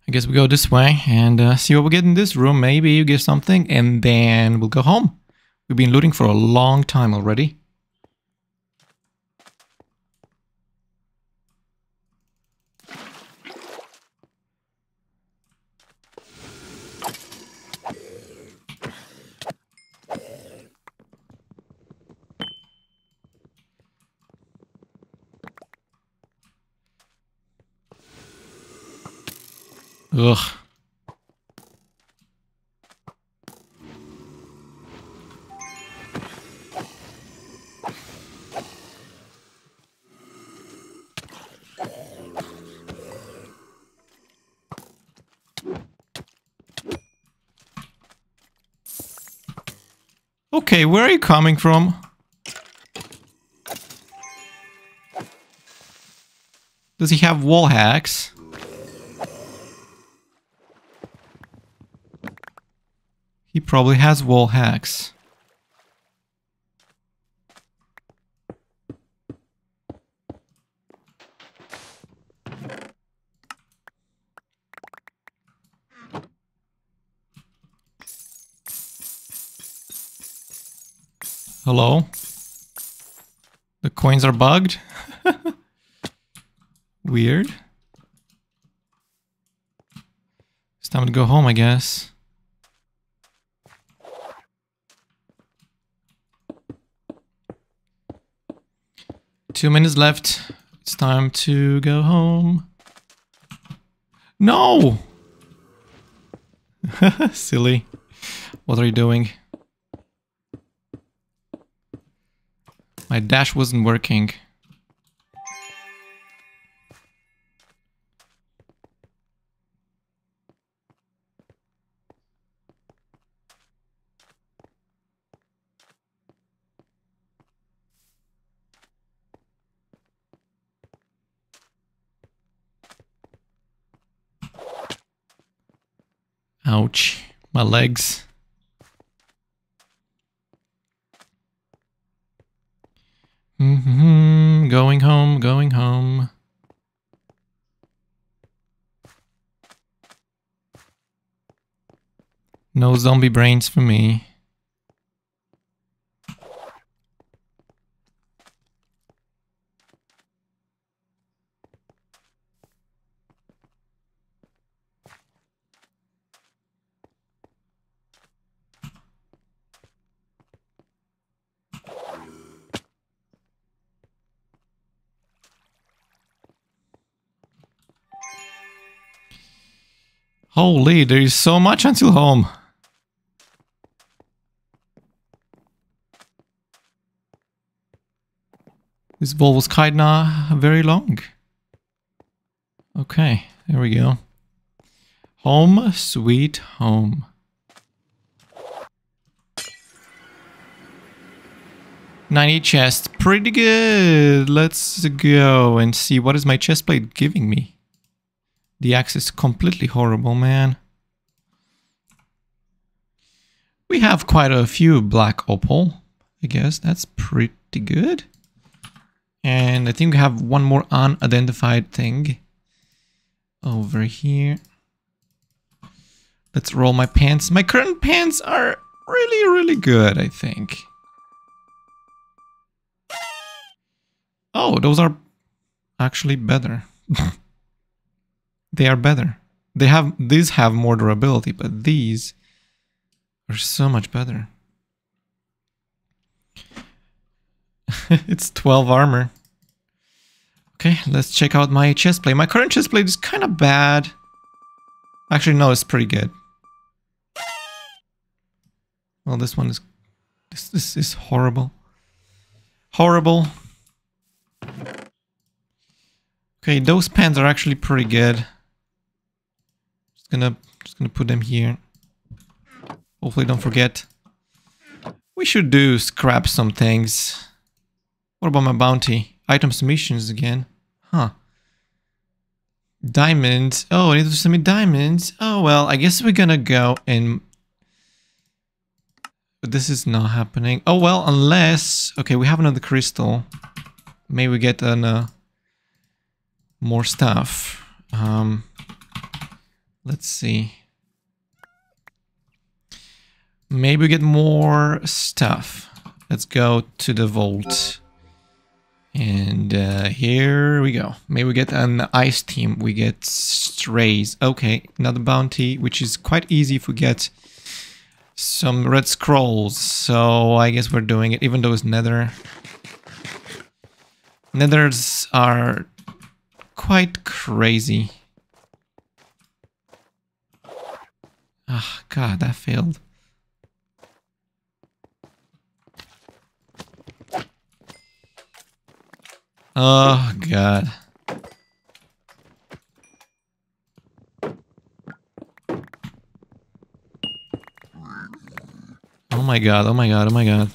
I guess we go this way and uh, see what we get in this room. Maybe you get something and then we'll go home. We've been looting for a long time already. Ugh. Okay, where are you coming from? Does he have wall hacks? He probably has wall hacks. Hello? The coins are bugged? Weird. It's time to go home, I guess. Two minutes left. It's time to go home. No! Silly. What are you doing? My dash wasn't working. Ouch. My legs. Mm hmm Going home, going home. No zombie brains for me. Holy, there is so much until home. Was kinda very long. Okay, there we go. Home, sweet home. Ninety chest, pretty good. Let's go and see what is my chest plate giving me. The axe is completely horrible, man. We have quite a few black opal. I guess that's pretty good. And I think we have one more unidentified thing over here. Let's roll my pants. My current pants are really, really good, I think. Oh, those are actually better. they are better. They have these have more durability, but these are so much better. it's 12 armor. Okay, let's check out my chest plate. My current chest plate is kind of bad. Actually, no, it's pretty good. Well, this one is... This, this is horrible. Horrible. Okay, those pants are actually pretty good. Just gonna just gonna put them here. Hopefully don't forget. We should do scrap some things. What about my bounty? Item submissions again. Huh. Diamonds. Oh, I need to submit diamonds. Oh, well, I guess we're gonna go and... But this is not happening. Oh, well, unless... Okay, we have another crystal. Maybe we get an... Uh, more stuff. Um, let's see. Maybe we get more stuff. Let's go to the vault. And uh, here we go. Maybe we get an ice team. We get strays. Okay, another bounty, which is quite easy if we get some red scrolls. So I guess we're doing it, even though it's nether. Nethers are quite crazy. Ah, oh, God, that failed. Oh, God. Oh my god, oh my god, oh my god.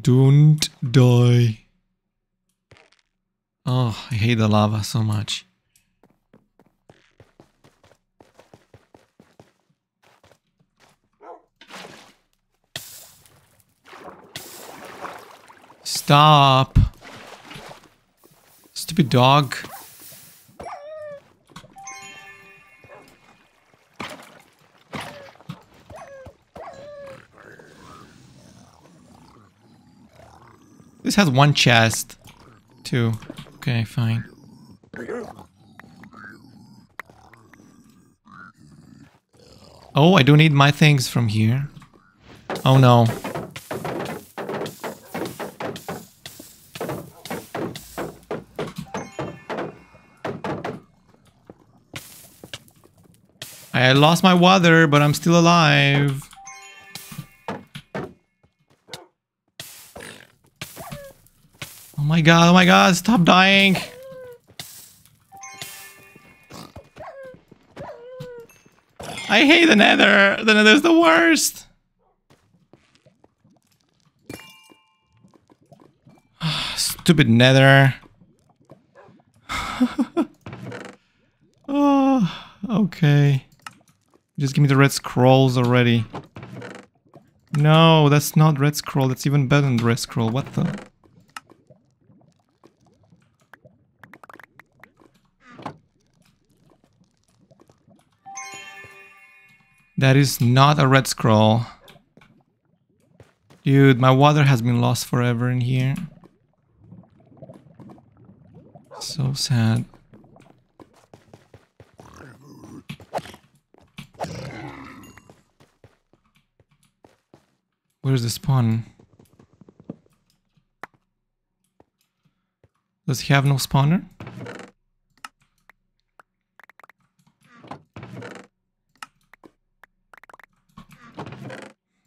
Don't die. Oh, I hate the lava so much. Stop. stupid dog. This has one chest. Two. Okay, fine. Oh, I do need my things from here. Oh no. I lost my water, but I'm still alive. My god, oh my god, stop dying. I hate the nether. The nether's the worst. Stupid nether. oh, okay. Just give me the red scrolls already. No, that's not red scroll. That's even better than red scroll. What the? That is not a red scroll. Dude, my water has been lost forever in here. So sad. Where's the spawn? Does he have no spawner?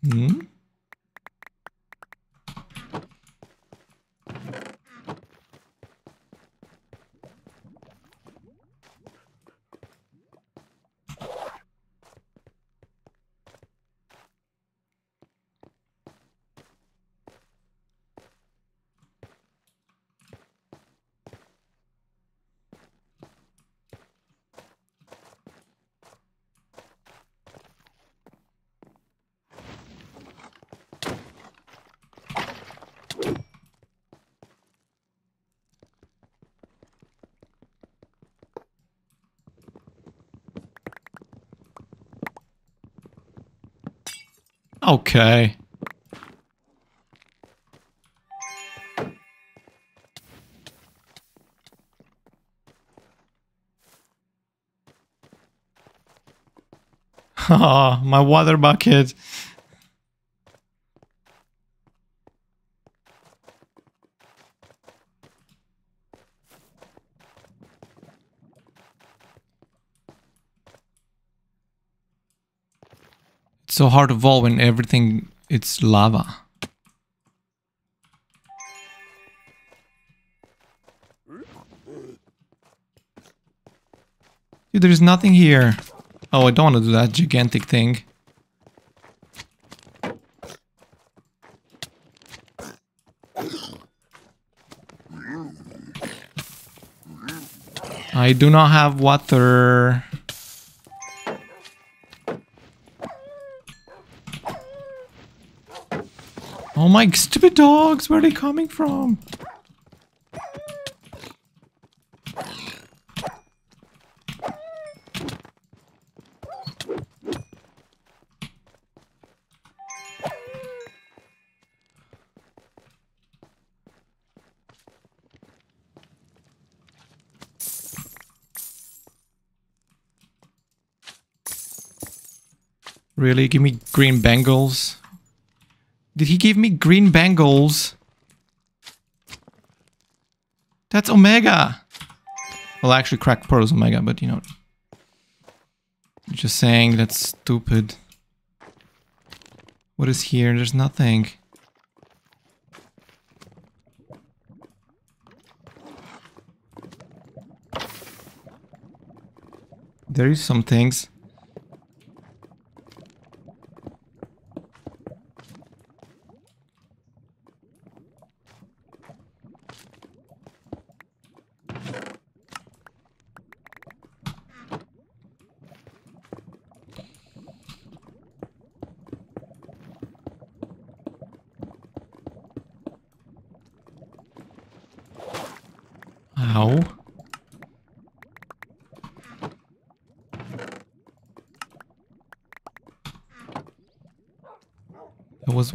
Hmm? Okay. Ah, my water bucket. So hard to vault when everything it's lava. Dude, there's nothing here. Oh, I don't want to do that gigantic thing. I do not have water. Oh my stupid dogs, where are they coming from? Really? Give me green bangles? Did he give me green bangles? That's Omega! Well, I actually, Cracked Pearl Omega, but you know. Just saying, that's stupid. What is here? There's nothing. There is some things.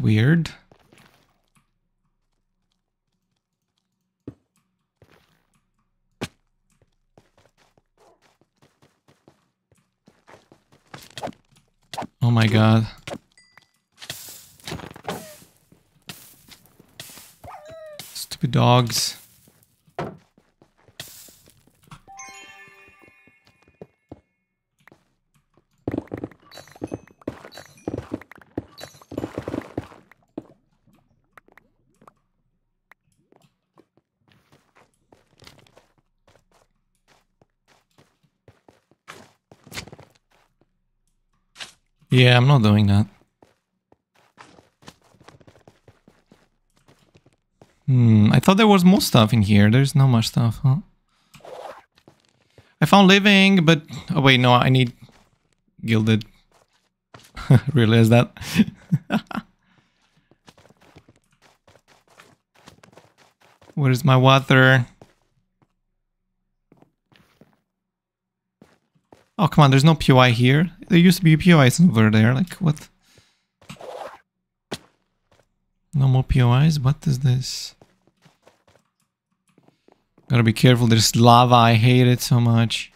Weird. Oh my god. Stupid dogs. Yeah, I'm not doing that. Hmm, I thought there was more stuff in here. There's not much stuff, huh? I found living, but... Oh wait, no, I need gilded. Realize that. Where's my water? Come on, there's no POI here. There used to be POIs over there, like, what? No more POIs? What is this? Gotta be careful, there's lava, I hate it so much.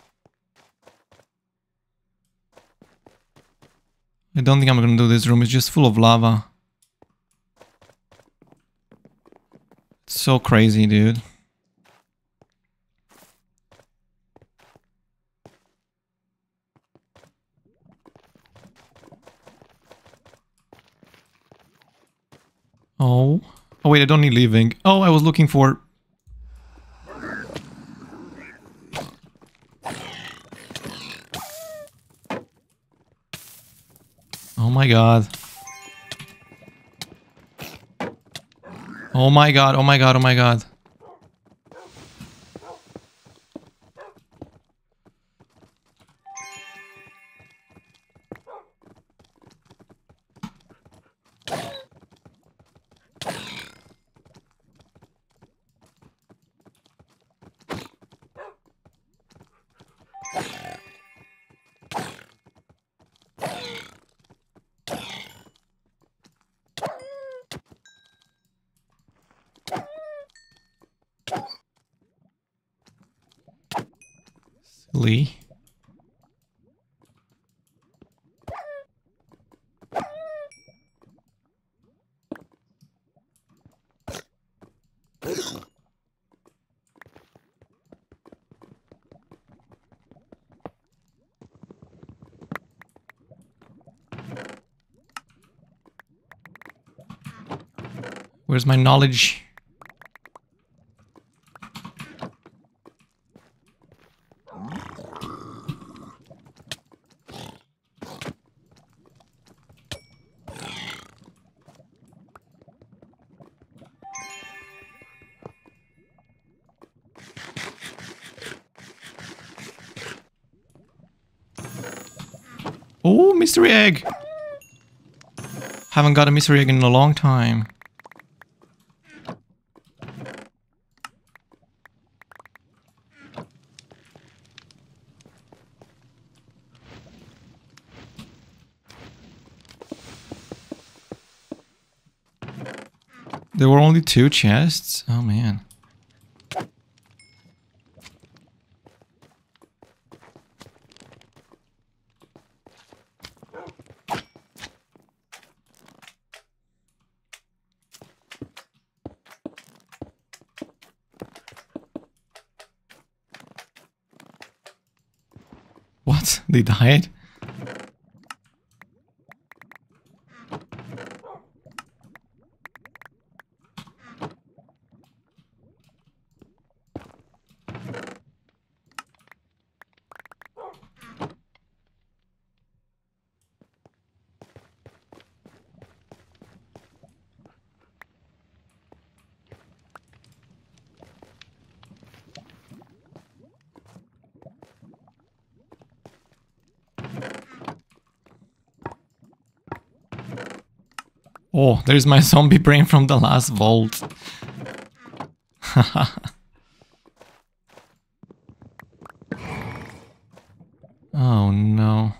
I don't think I'm gonna do this room, it's just full of lava. It's so crazy, dude. Oh. Oh wait, I don't need living. Oh, I was looking for... Oh my god. Oh my god, oh my god, oh my god. Where's my knowledge? Oh, mystery egg! Haven't got a mystery egg in a long time. There were only two chests? Oh man. What? They died? There's my zombie brain from the last vault. oh no.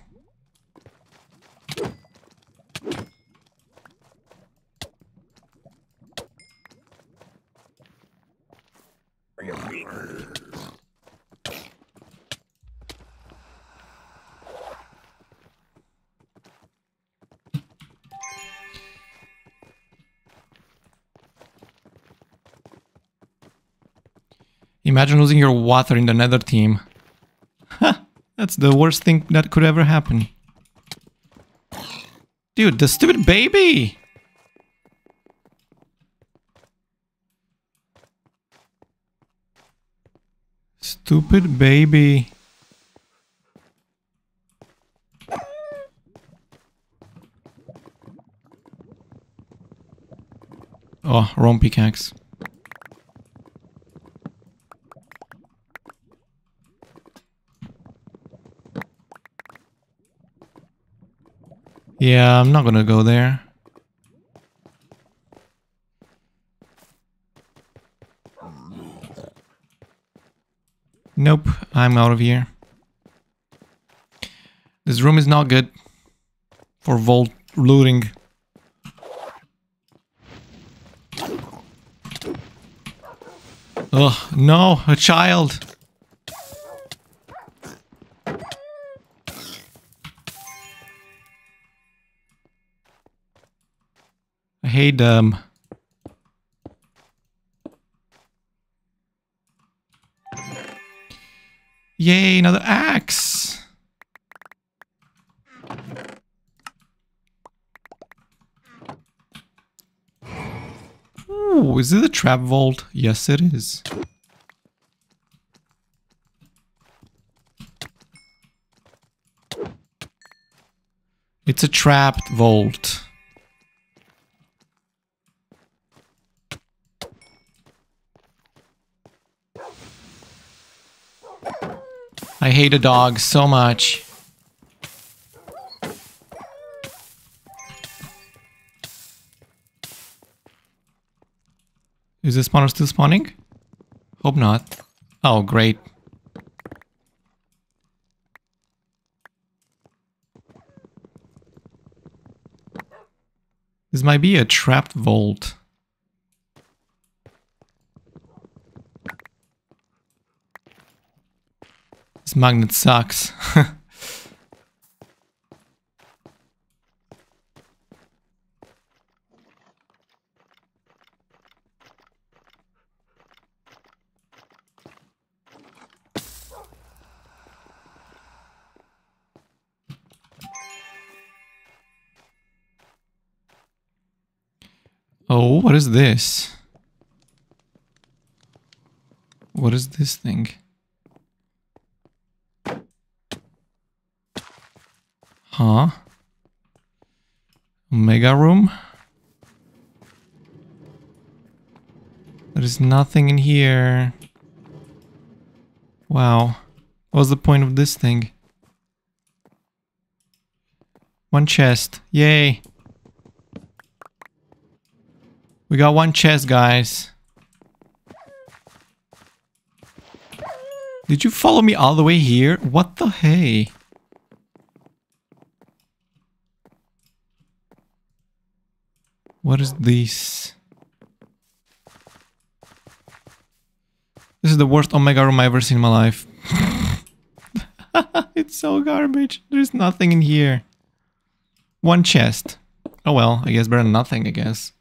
Imagine losing your water in the nether team. That's the worst thing that could ever happen. Dude, the stupid baby! Stupid baby. Oh, wrong pickaxe. Yeah, I'm not gonna go there. Nope, I'm out of here. This room is not good for vault looting. Oh, no, a child. Hate them. Yay, another axe. Ooh, is it a trap vault? Yes, it is. It's a trapped vault. I hate a dog so much. Is the spawner still spawning? Hope not. Oh, great. This might be a trapped vault. Magnet sucks. oh, what is this? What is this thing? Huh? Mega room? There is nothing in here. Wow. What's the point of this thing? One chest. Yay. We got one chest, guys. Did you follow me all the way here? What the hey? What is this? This is the worst Omega room I've ever seen in my life. it's so garbage. There's nothing in here. One chest. Oh well, I guess better than nothing, I guess.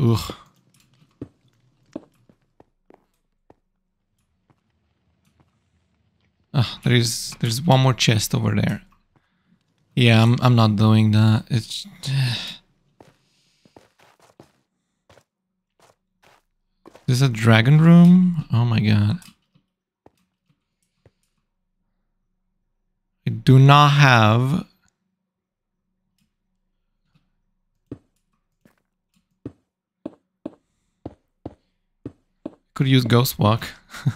Ugh. Ah, there is there's one more chest over there. Yeah, I'm I'm not doing that. It's This is a dragon room? Oh my god. I do not have could use Ghost Walk.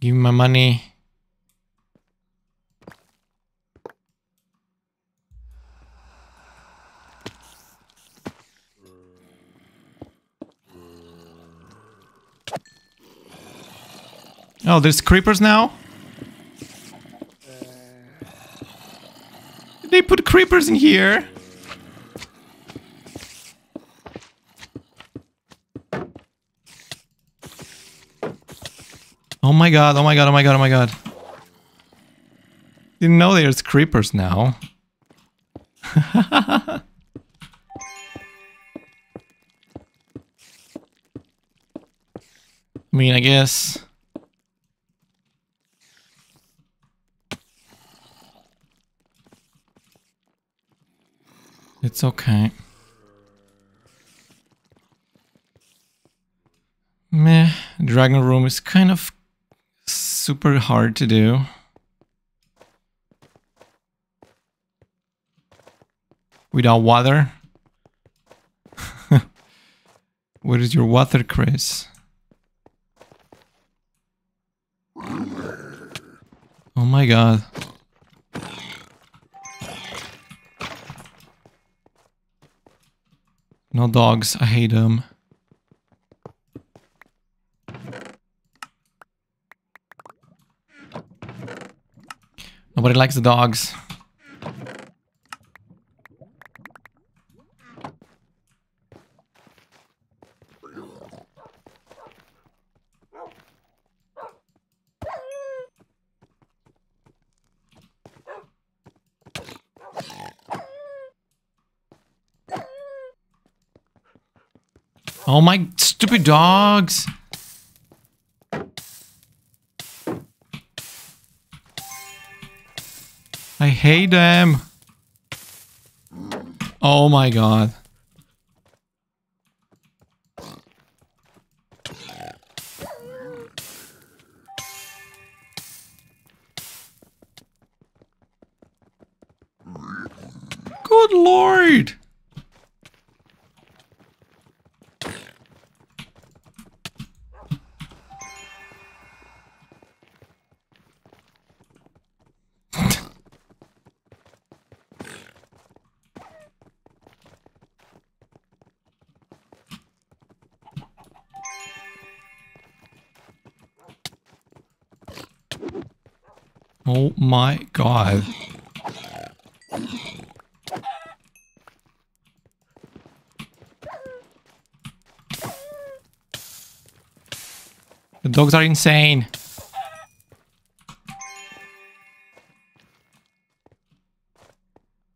Give me my money. Oh, there's creepers now? They put creepers in here. Oh my god, oh my god, oh my god, oh my god. Didn't know there's creepers now. I mean, I guess... It's okay. Meh, Dragon Room is kind of super hard to do. Without water? Where is your water, Chris? Oh my god. No dogs, I hate them. Nobody likes the dogs. Oh my stupid dogs. I hate them. Oh my god. Oh my god. The dogs are insane.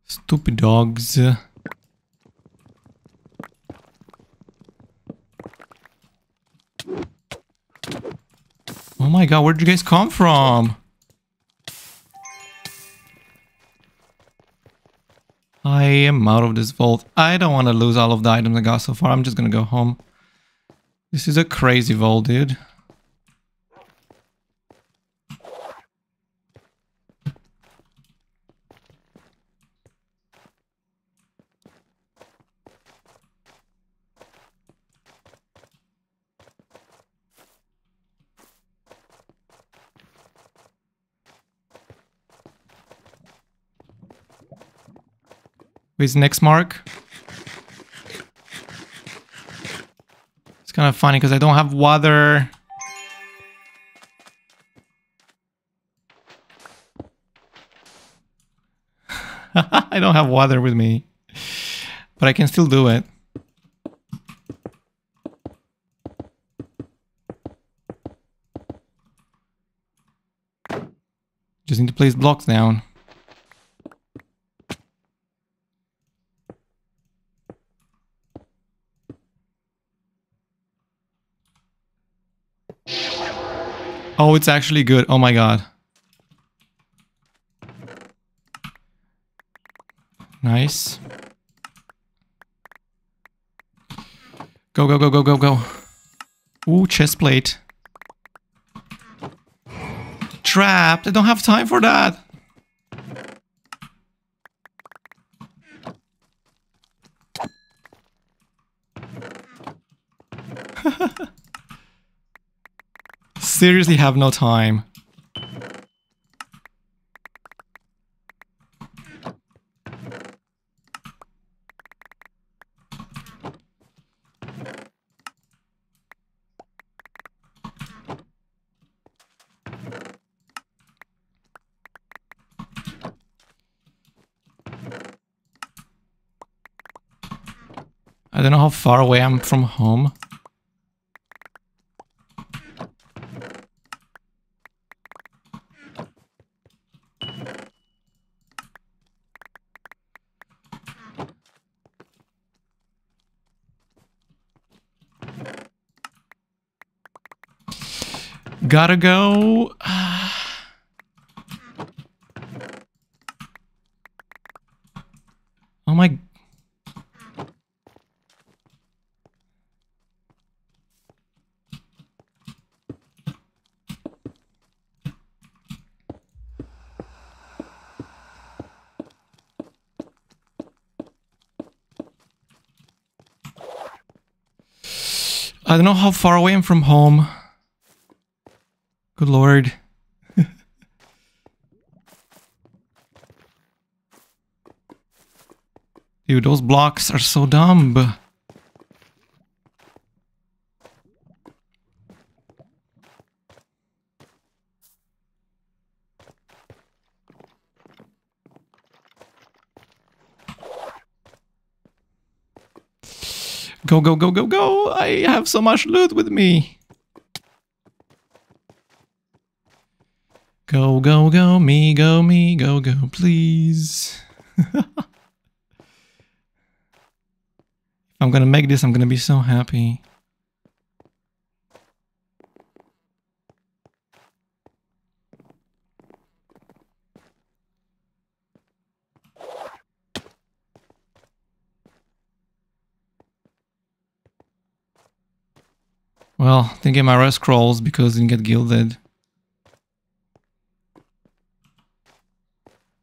Stupid dogs. Oh my god, where did you guys come from? Am out of this vault. I don't want to lose all of the items I got so far. I'm just gonna go home. This is a crazy vault, dude. Where's next mark? It's kind of funny because I don't have water. I don't have water with me. But I can still do it. Just need to place blocks down. Oh, it's actually good. Oh my god. Nice. Go, go, go, go, go, go. Ooh, chest plate. Trapped. I don't have time for that. seriously have no time. I don't know how far away I'm from home. Gotta go. Oh my... I don't know how far away I'm from home. Good lord. Dude, those blocks are so dumb. Go, go, go, go, go! I have so much loot with me! Go, go, go, me, go, me, go, go, please. I'm gonna make this, I'm gonna be so happy. Well, didn't get my rest scrolls because didn't get gilded.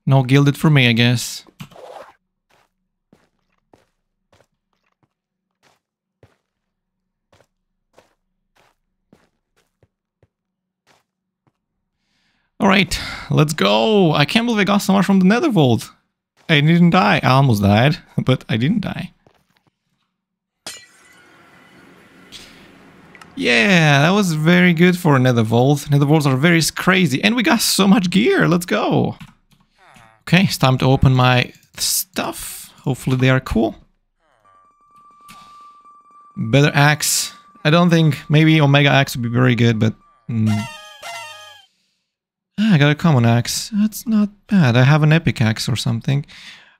No gilded for me, I guess. Alright, let's go! I can't believe I got so much from the nether vault. I didn't die. I almost died, but I didn't die. Yeah, that was very good for nether vault. Nether vaults are very crazy. And we got so much gear. Let's go. Okay, it's time to open my stuff. Hopefully they are cool. Better axe. I don't think maybe Omega axe would be very good, but... Mm, I got a common axe. That's not bad. I have an epic axe or something.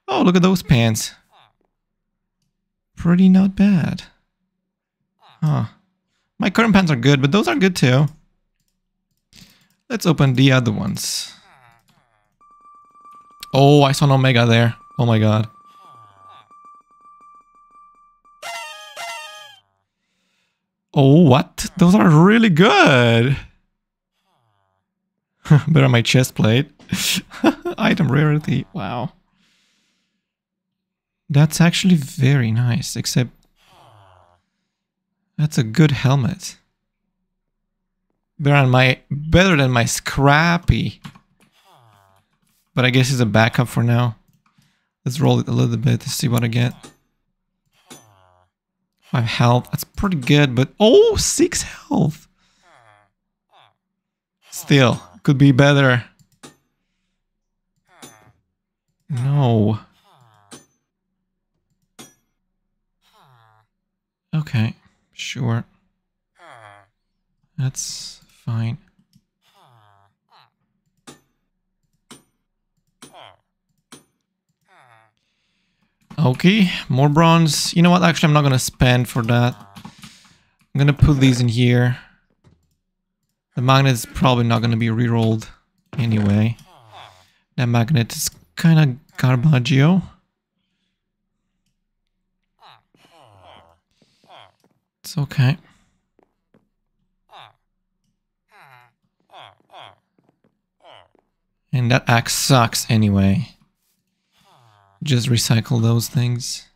Oh, look at those pants. Pretty not bad. Huh. My current pants are good, but those are good too. Let's open the other ones. Oh, I saw an Omega there. Oh my god. Oh, what? Those are really good. Better my chest plate. Item rarity. Wow. That's actually very nice, except that's a good helmet. Better than my better than my scrappy. But I guess it's a backup for now. Let's roll it a little bit to see what I get. Five health. That's pretty good, but oh, six health. Still, could be better. No. Okay, sure. That's fine. Okay, more bronze. You know what? Actually, I'm not gonna spend for that. I'm gonna put these in here. The magnet is probably not going to be re-rolled anyway. That magnet is kind of garbaggio. It's okay. And that axe sucks anyway. Just recycle those things.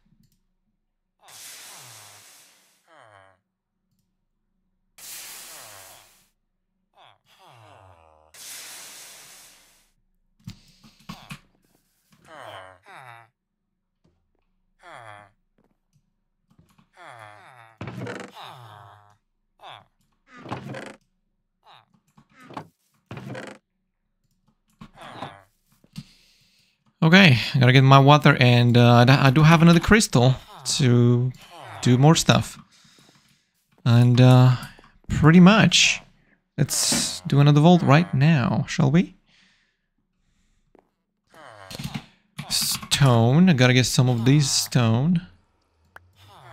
Okay, I gotta get my water and uh, I do have another crystal to do more stuff. And uh, pretty much, let's do another vault right now, shall we? Stone. I gotta get some of these stone.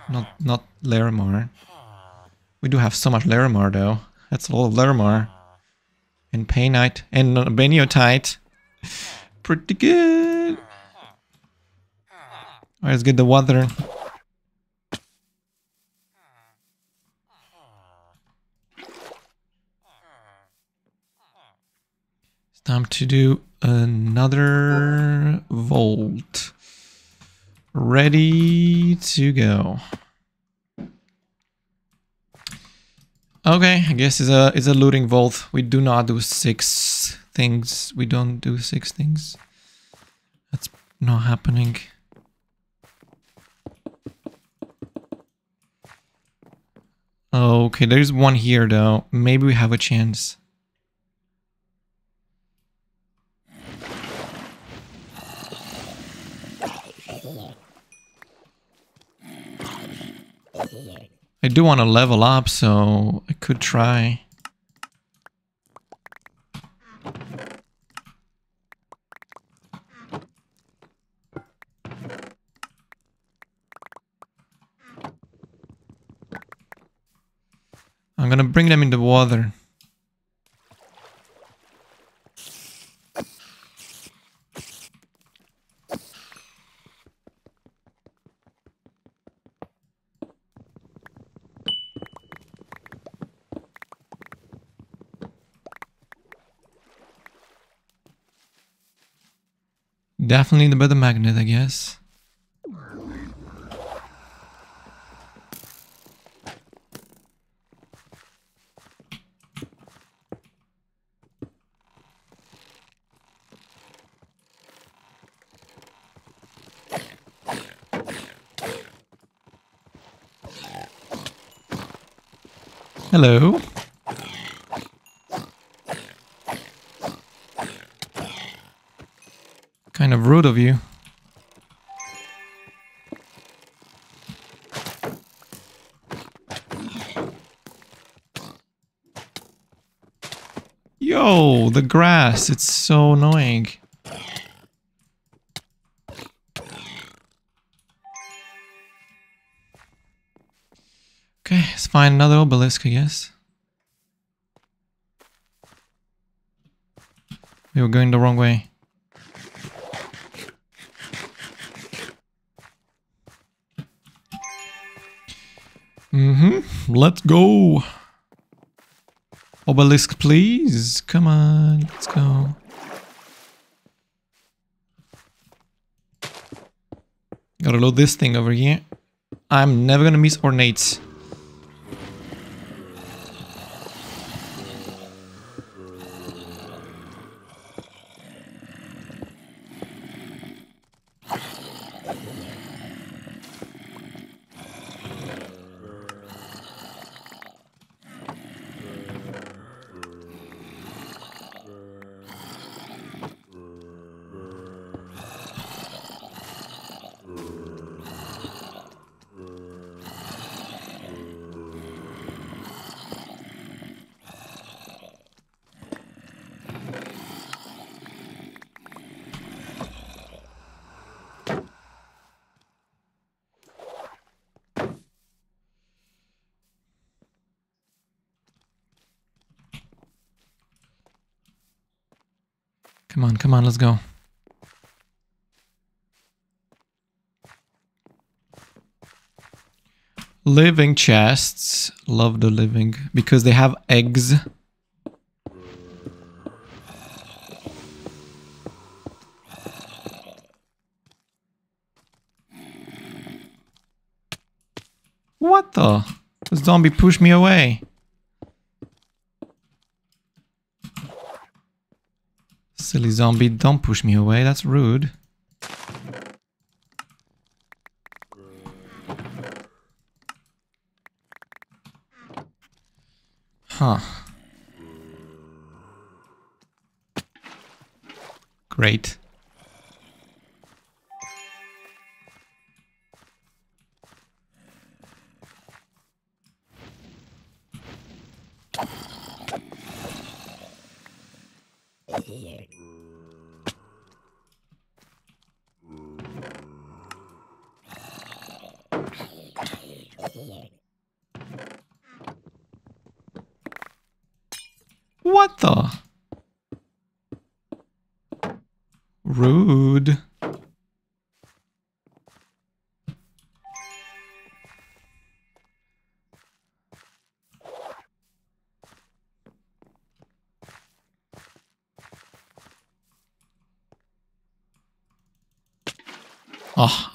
Not not Larimar. We do have so much Larimar though. That's a lot of Larimar. And Painite and Benitoite. Pretty good. Alright, let's get the water. It's time to do another vault. Ready to go. Okay, I guess it's a it's a looting vault. We do not do six things. We don't do six things. That's not happening. Okay, there's one here though. Maybe we have a chance. I do want to level up, so I could try. I'm gonna bring them in the water. Definitely the better magnet, I guess. Hello. Kind of rude of you. Yo, the grass, it's so annoying. Okay, let's find another obelisk, I guess. We were going the wrong way. Let's go. Obelisk, please. Come on, let's go. Gotta load this thing over here. I'm never gonna miss ornates. Come on, come on, let's go. Living chests. Love the living because they have eggs. What the? The zombie pushed me away. Silly zombie, don't push me away, that's rude. Huh. Great.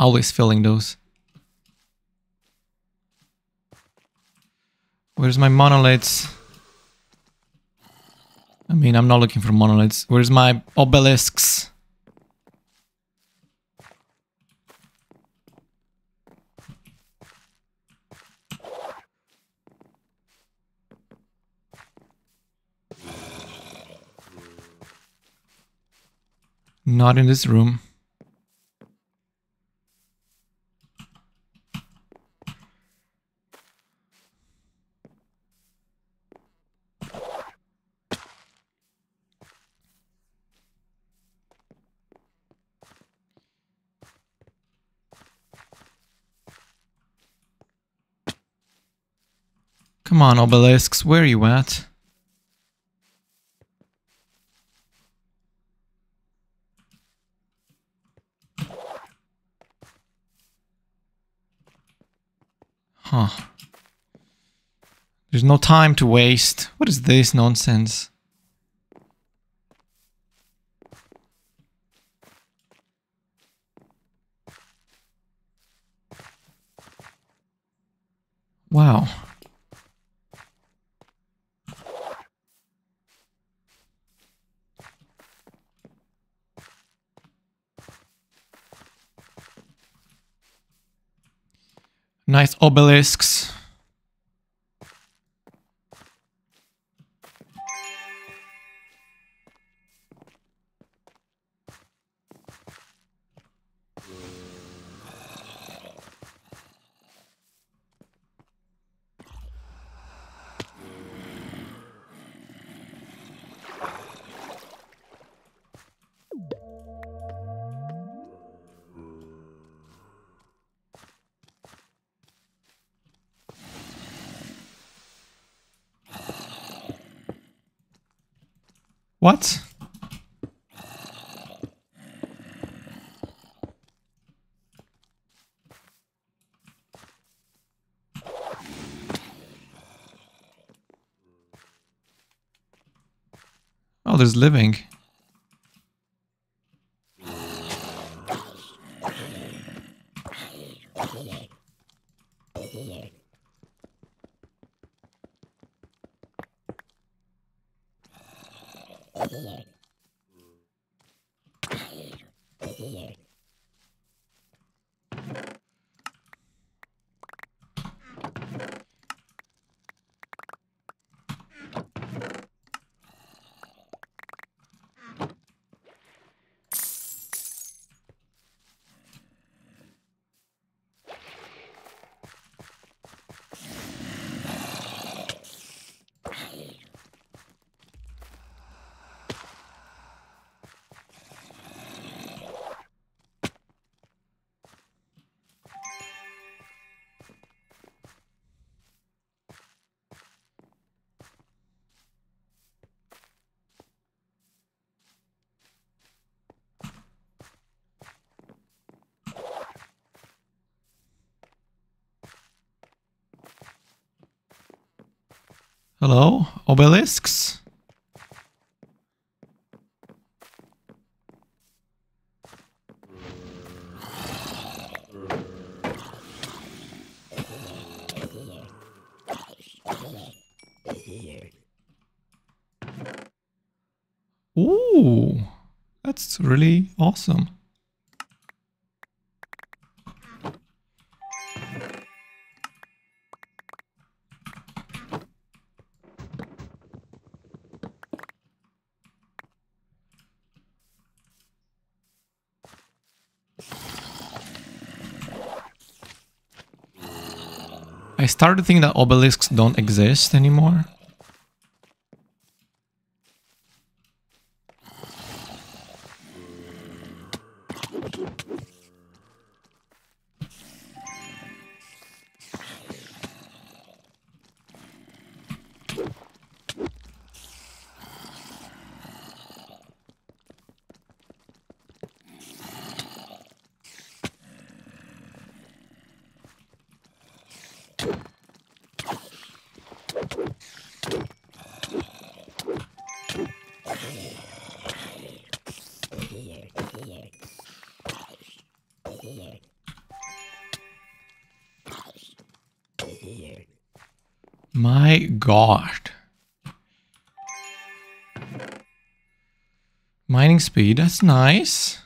Always filling those. Where's my monoliths? I mean, I'm not looking for monoliths. Where's my obelisks? Not in this room. Come on, obelisks, where are you at? Huh. There's no time to waste. What is this nonsense? Wow. Nice obelisks. What? Oh, there's living. Hello, obelisks? Ooh, that's really awesome. Started to think that obelisks don't exist anymore. God. Mining speed, that's nice.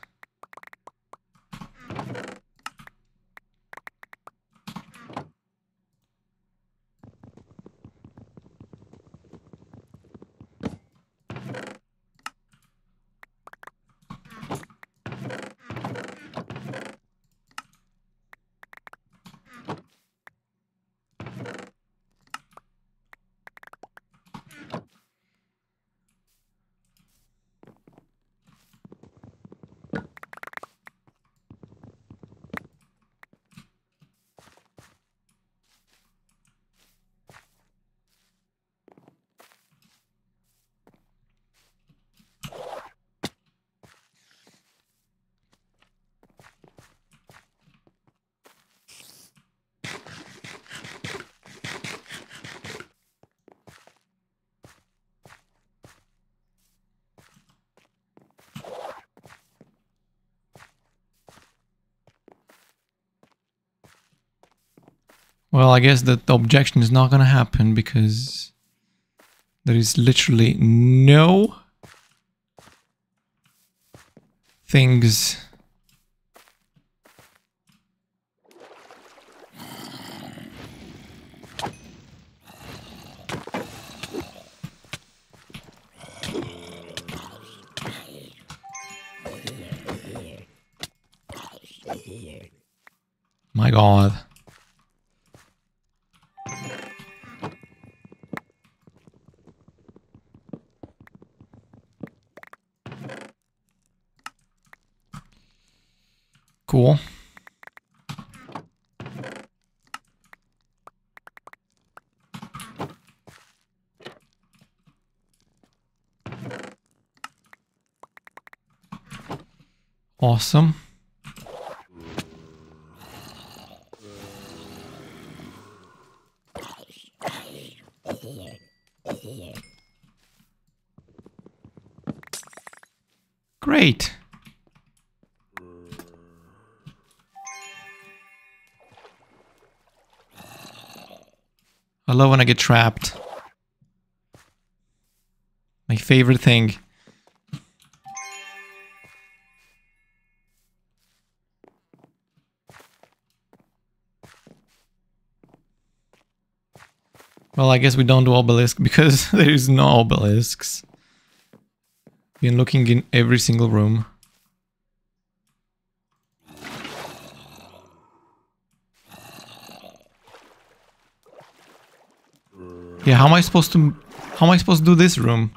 Well, I guess that the objection is not going to happen because there is literally no things My god. Cool. Awesome. Love when I get trapped. My favorite thing. Well, I guess we don't do obelisk because there is no obelisks. Been looking in every single room. Yeah, how am I supposed to... How am I supposed to do this room?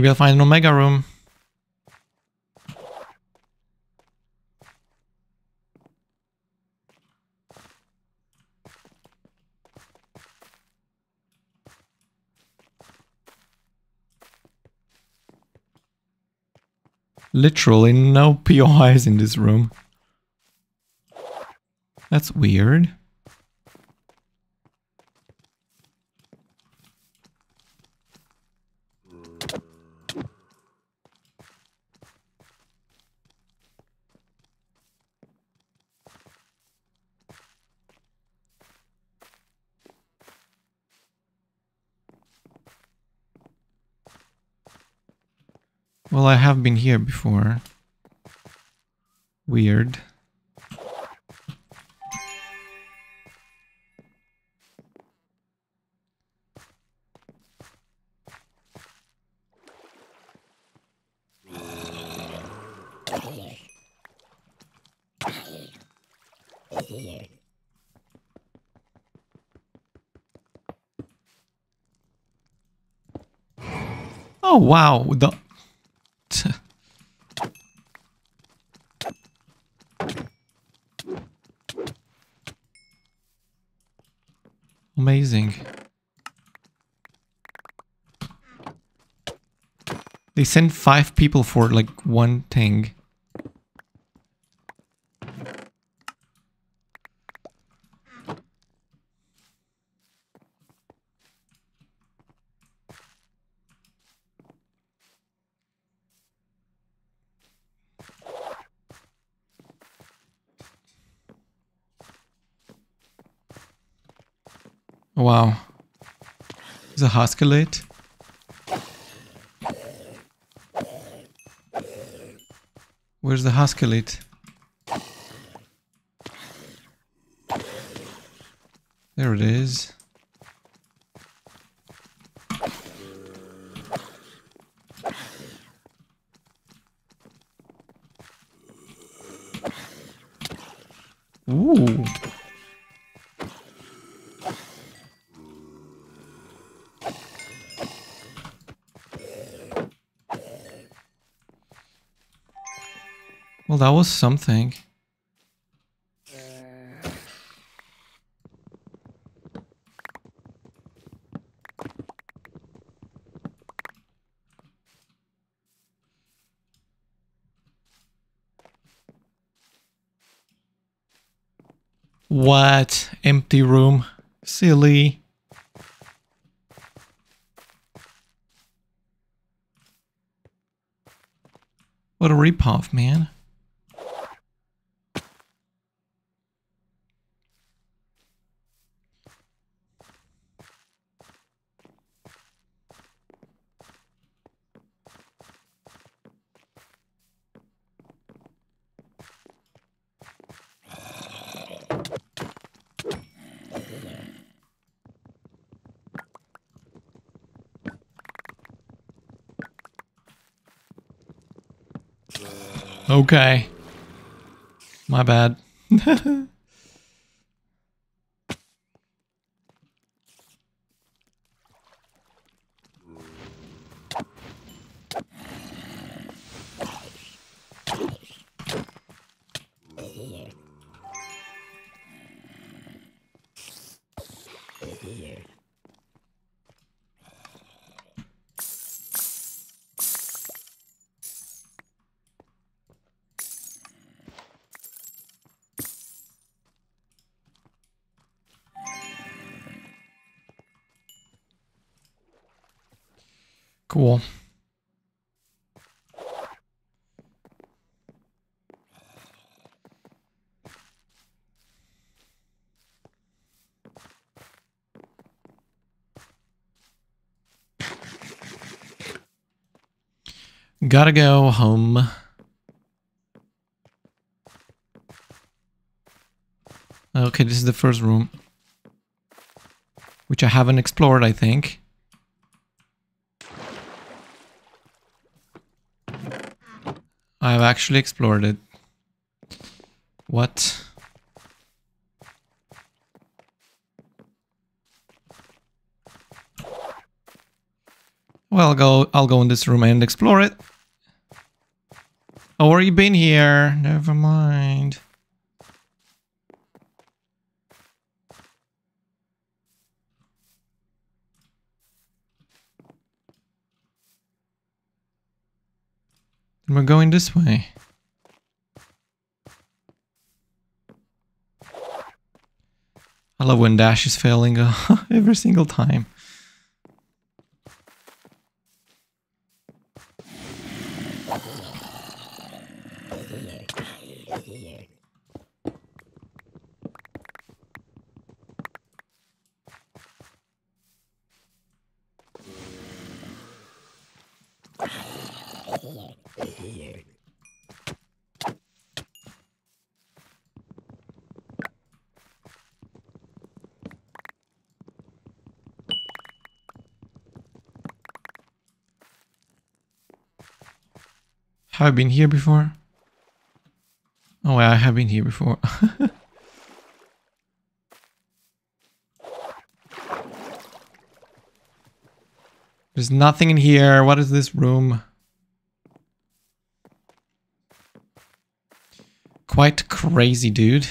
Maybe I'll find an Omega room. Literally no POIs in this room. That's weird. Well, I have been here before. Weird. Oh wow, the Amazing. They send five people for like one thing. Wow. The Where's the Huskalate? There it is. That was something. What? Empty room. Silly. What a ripoff, man. Okay. My bad. Gotta go home. Okay, this is the first room. Which I haven't explored, I think. I've actually explored it. What? Well, I'll go, I'll go in this room and explore it. Already been here. Never mind. we're going this way. I love when Dash is failing uh, every single time. Have I been here before? Oh, I have been here before. There's nothing in here. What is this room? Quite crazy, dude.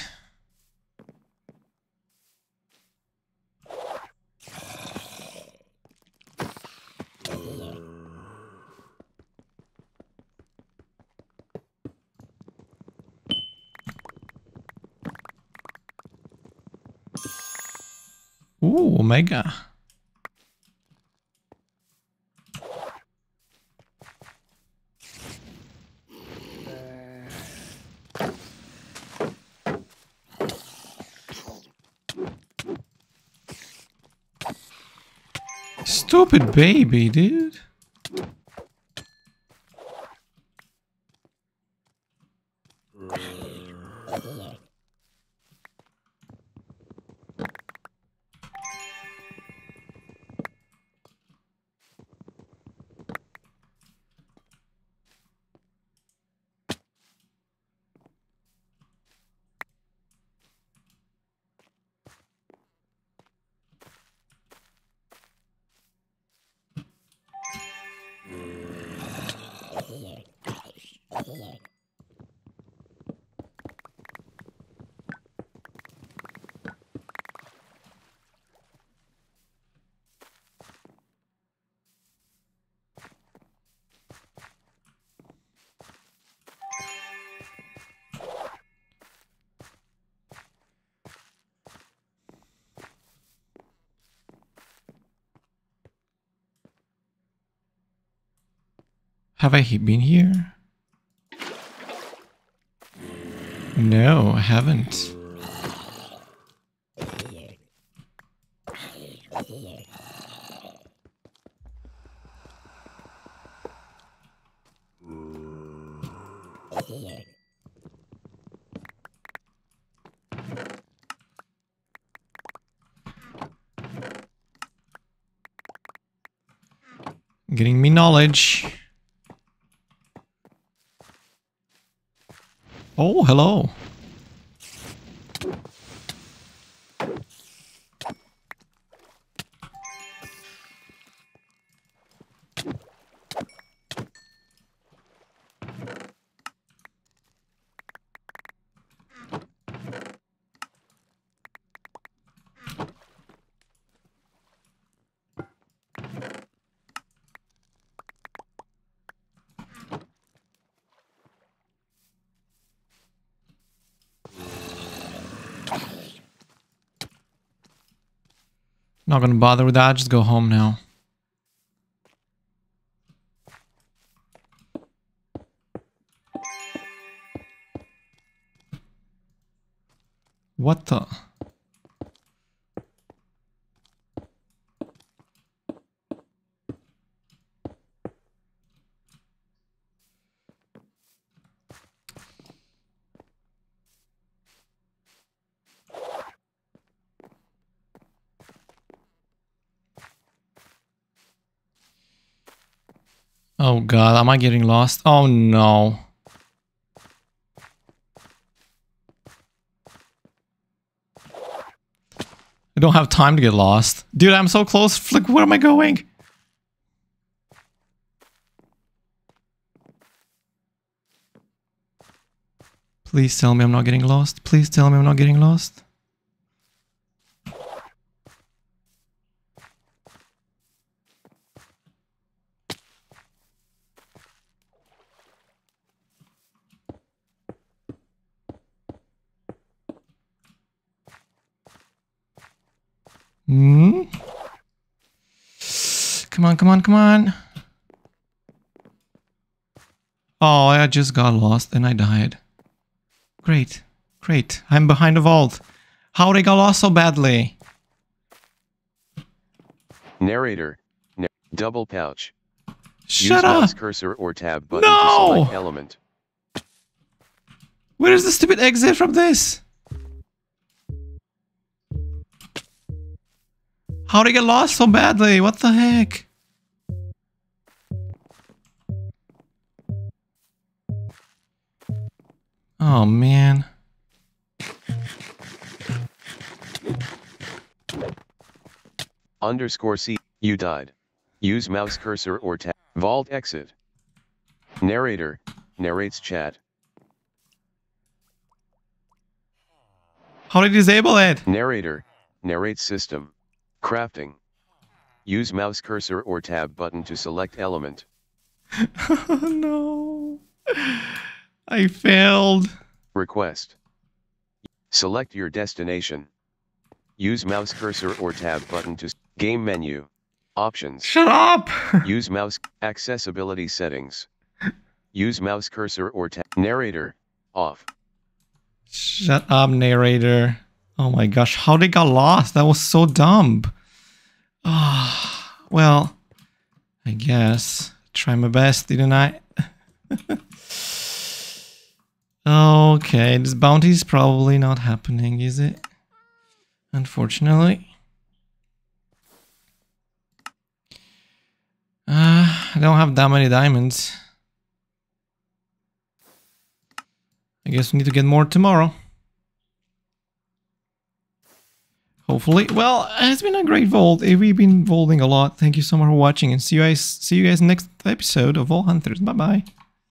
Ooh, Omega. Stupid baby, dude. Have I been here? No, I haven't. Getting me knowledge. Oh, hello. Not gonna bother with that, just go home now. What the? Oh god, am I getting lost? Oh no. I don't have time to get lost. Dude, I'm so close. Like, where am I going? Please tell me I'm not getting lost. Please tell me I'm not getting lost. Hmm? Come on, come on. Oh, I just got lost and I died. Great, great. I'm behind a vault. How did I get lost so badly? Narrator. Na double pouch. Shut Use up! cursor or tab button No! to select element. Where is the stupid exit from this? How did I get lost so badly? What the heck? Oh, man. Underscore C. You died. Use mouse cursor or tab. Vault exit. Narrator. Narrates chat. How do you disable it? Narrator. Narrates system. Crafting. Use mouse cursor or tab button to select element. oh, no. I failed. Request. Select your destination. Use mouse cursor or tab button to game menu. Options. Shut up. Use mouse accessibility settings. Use mouse cursor or tab narrator off. Shut up, narrator. Oh my gosh, how they got lost? That was so dumb. Ah, well, I guess. Try my best, didn't I? okay, this bounty is probably not happening, is it? Unfortunately. Uh, I don't have that many diamonds. I guess we need to get more tomorrow. Hopefully. Well, it's been a great vault. Eh, We've been vaulting a lot. Thank you so much for watching and see you guys see you guys next episode of Vault Hunters. Bye bye.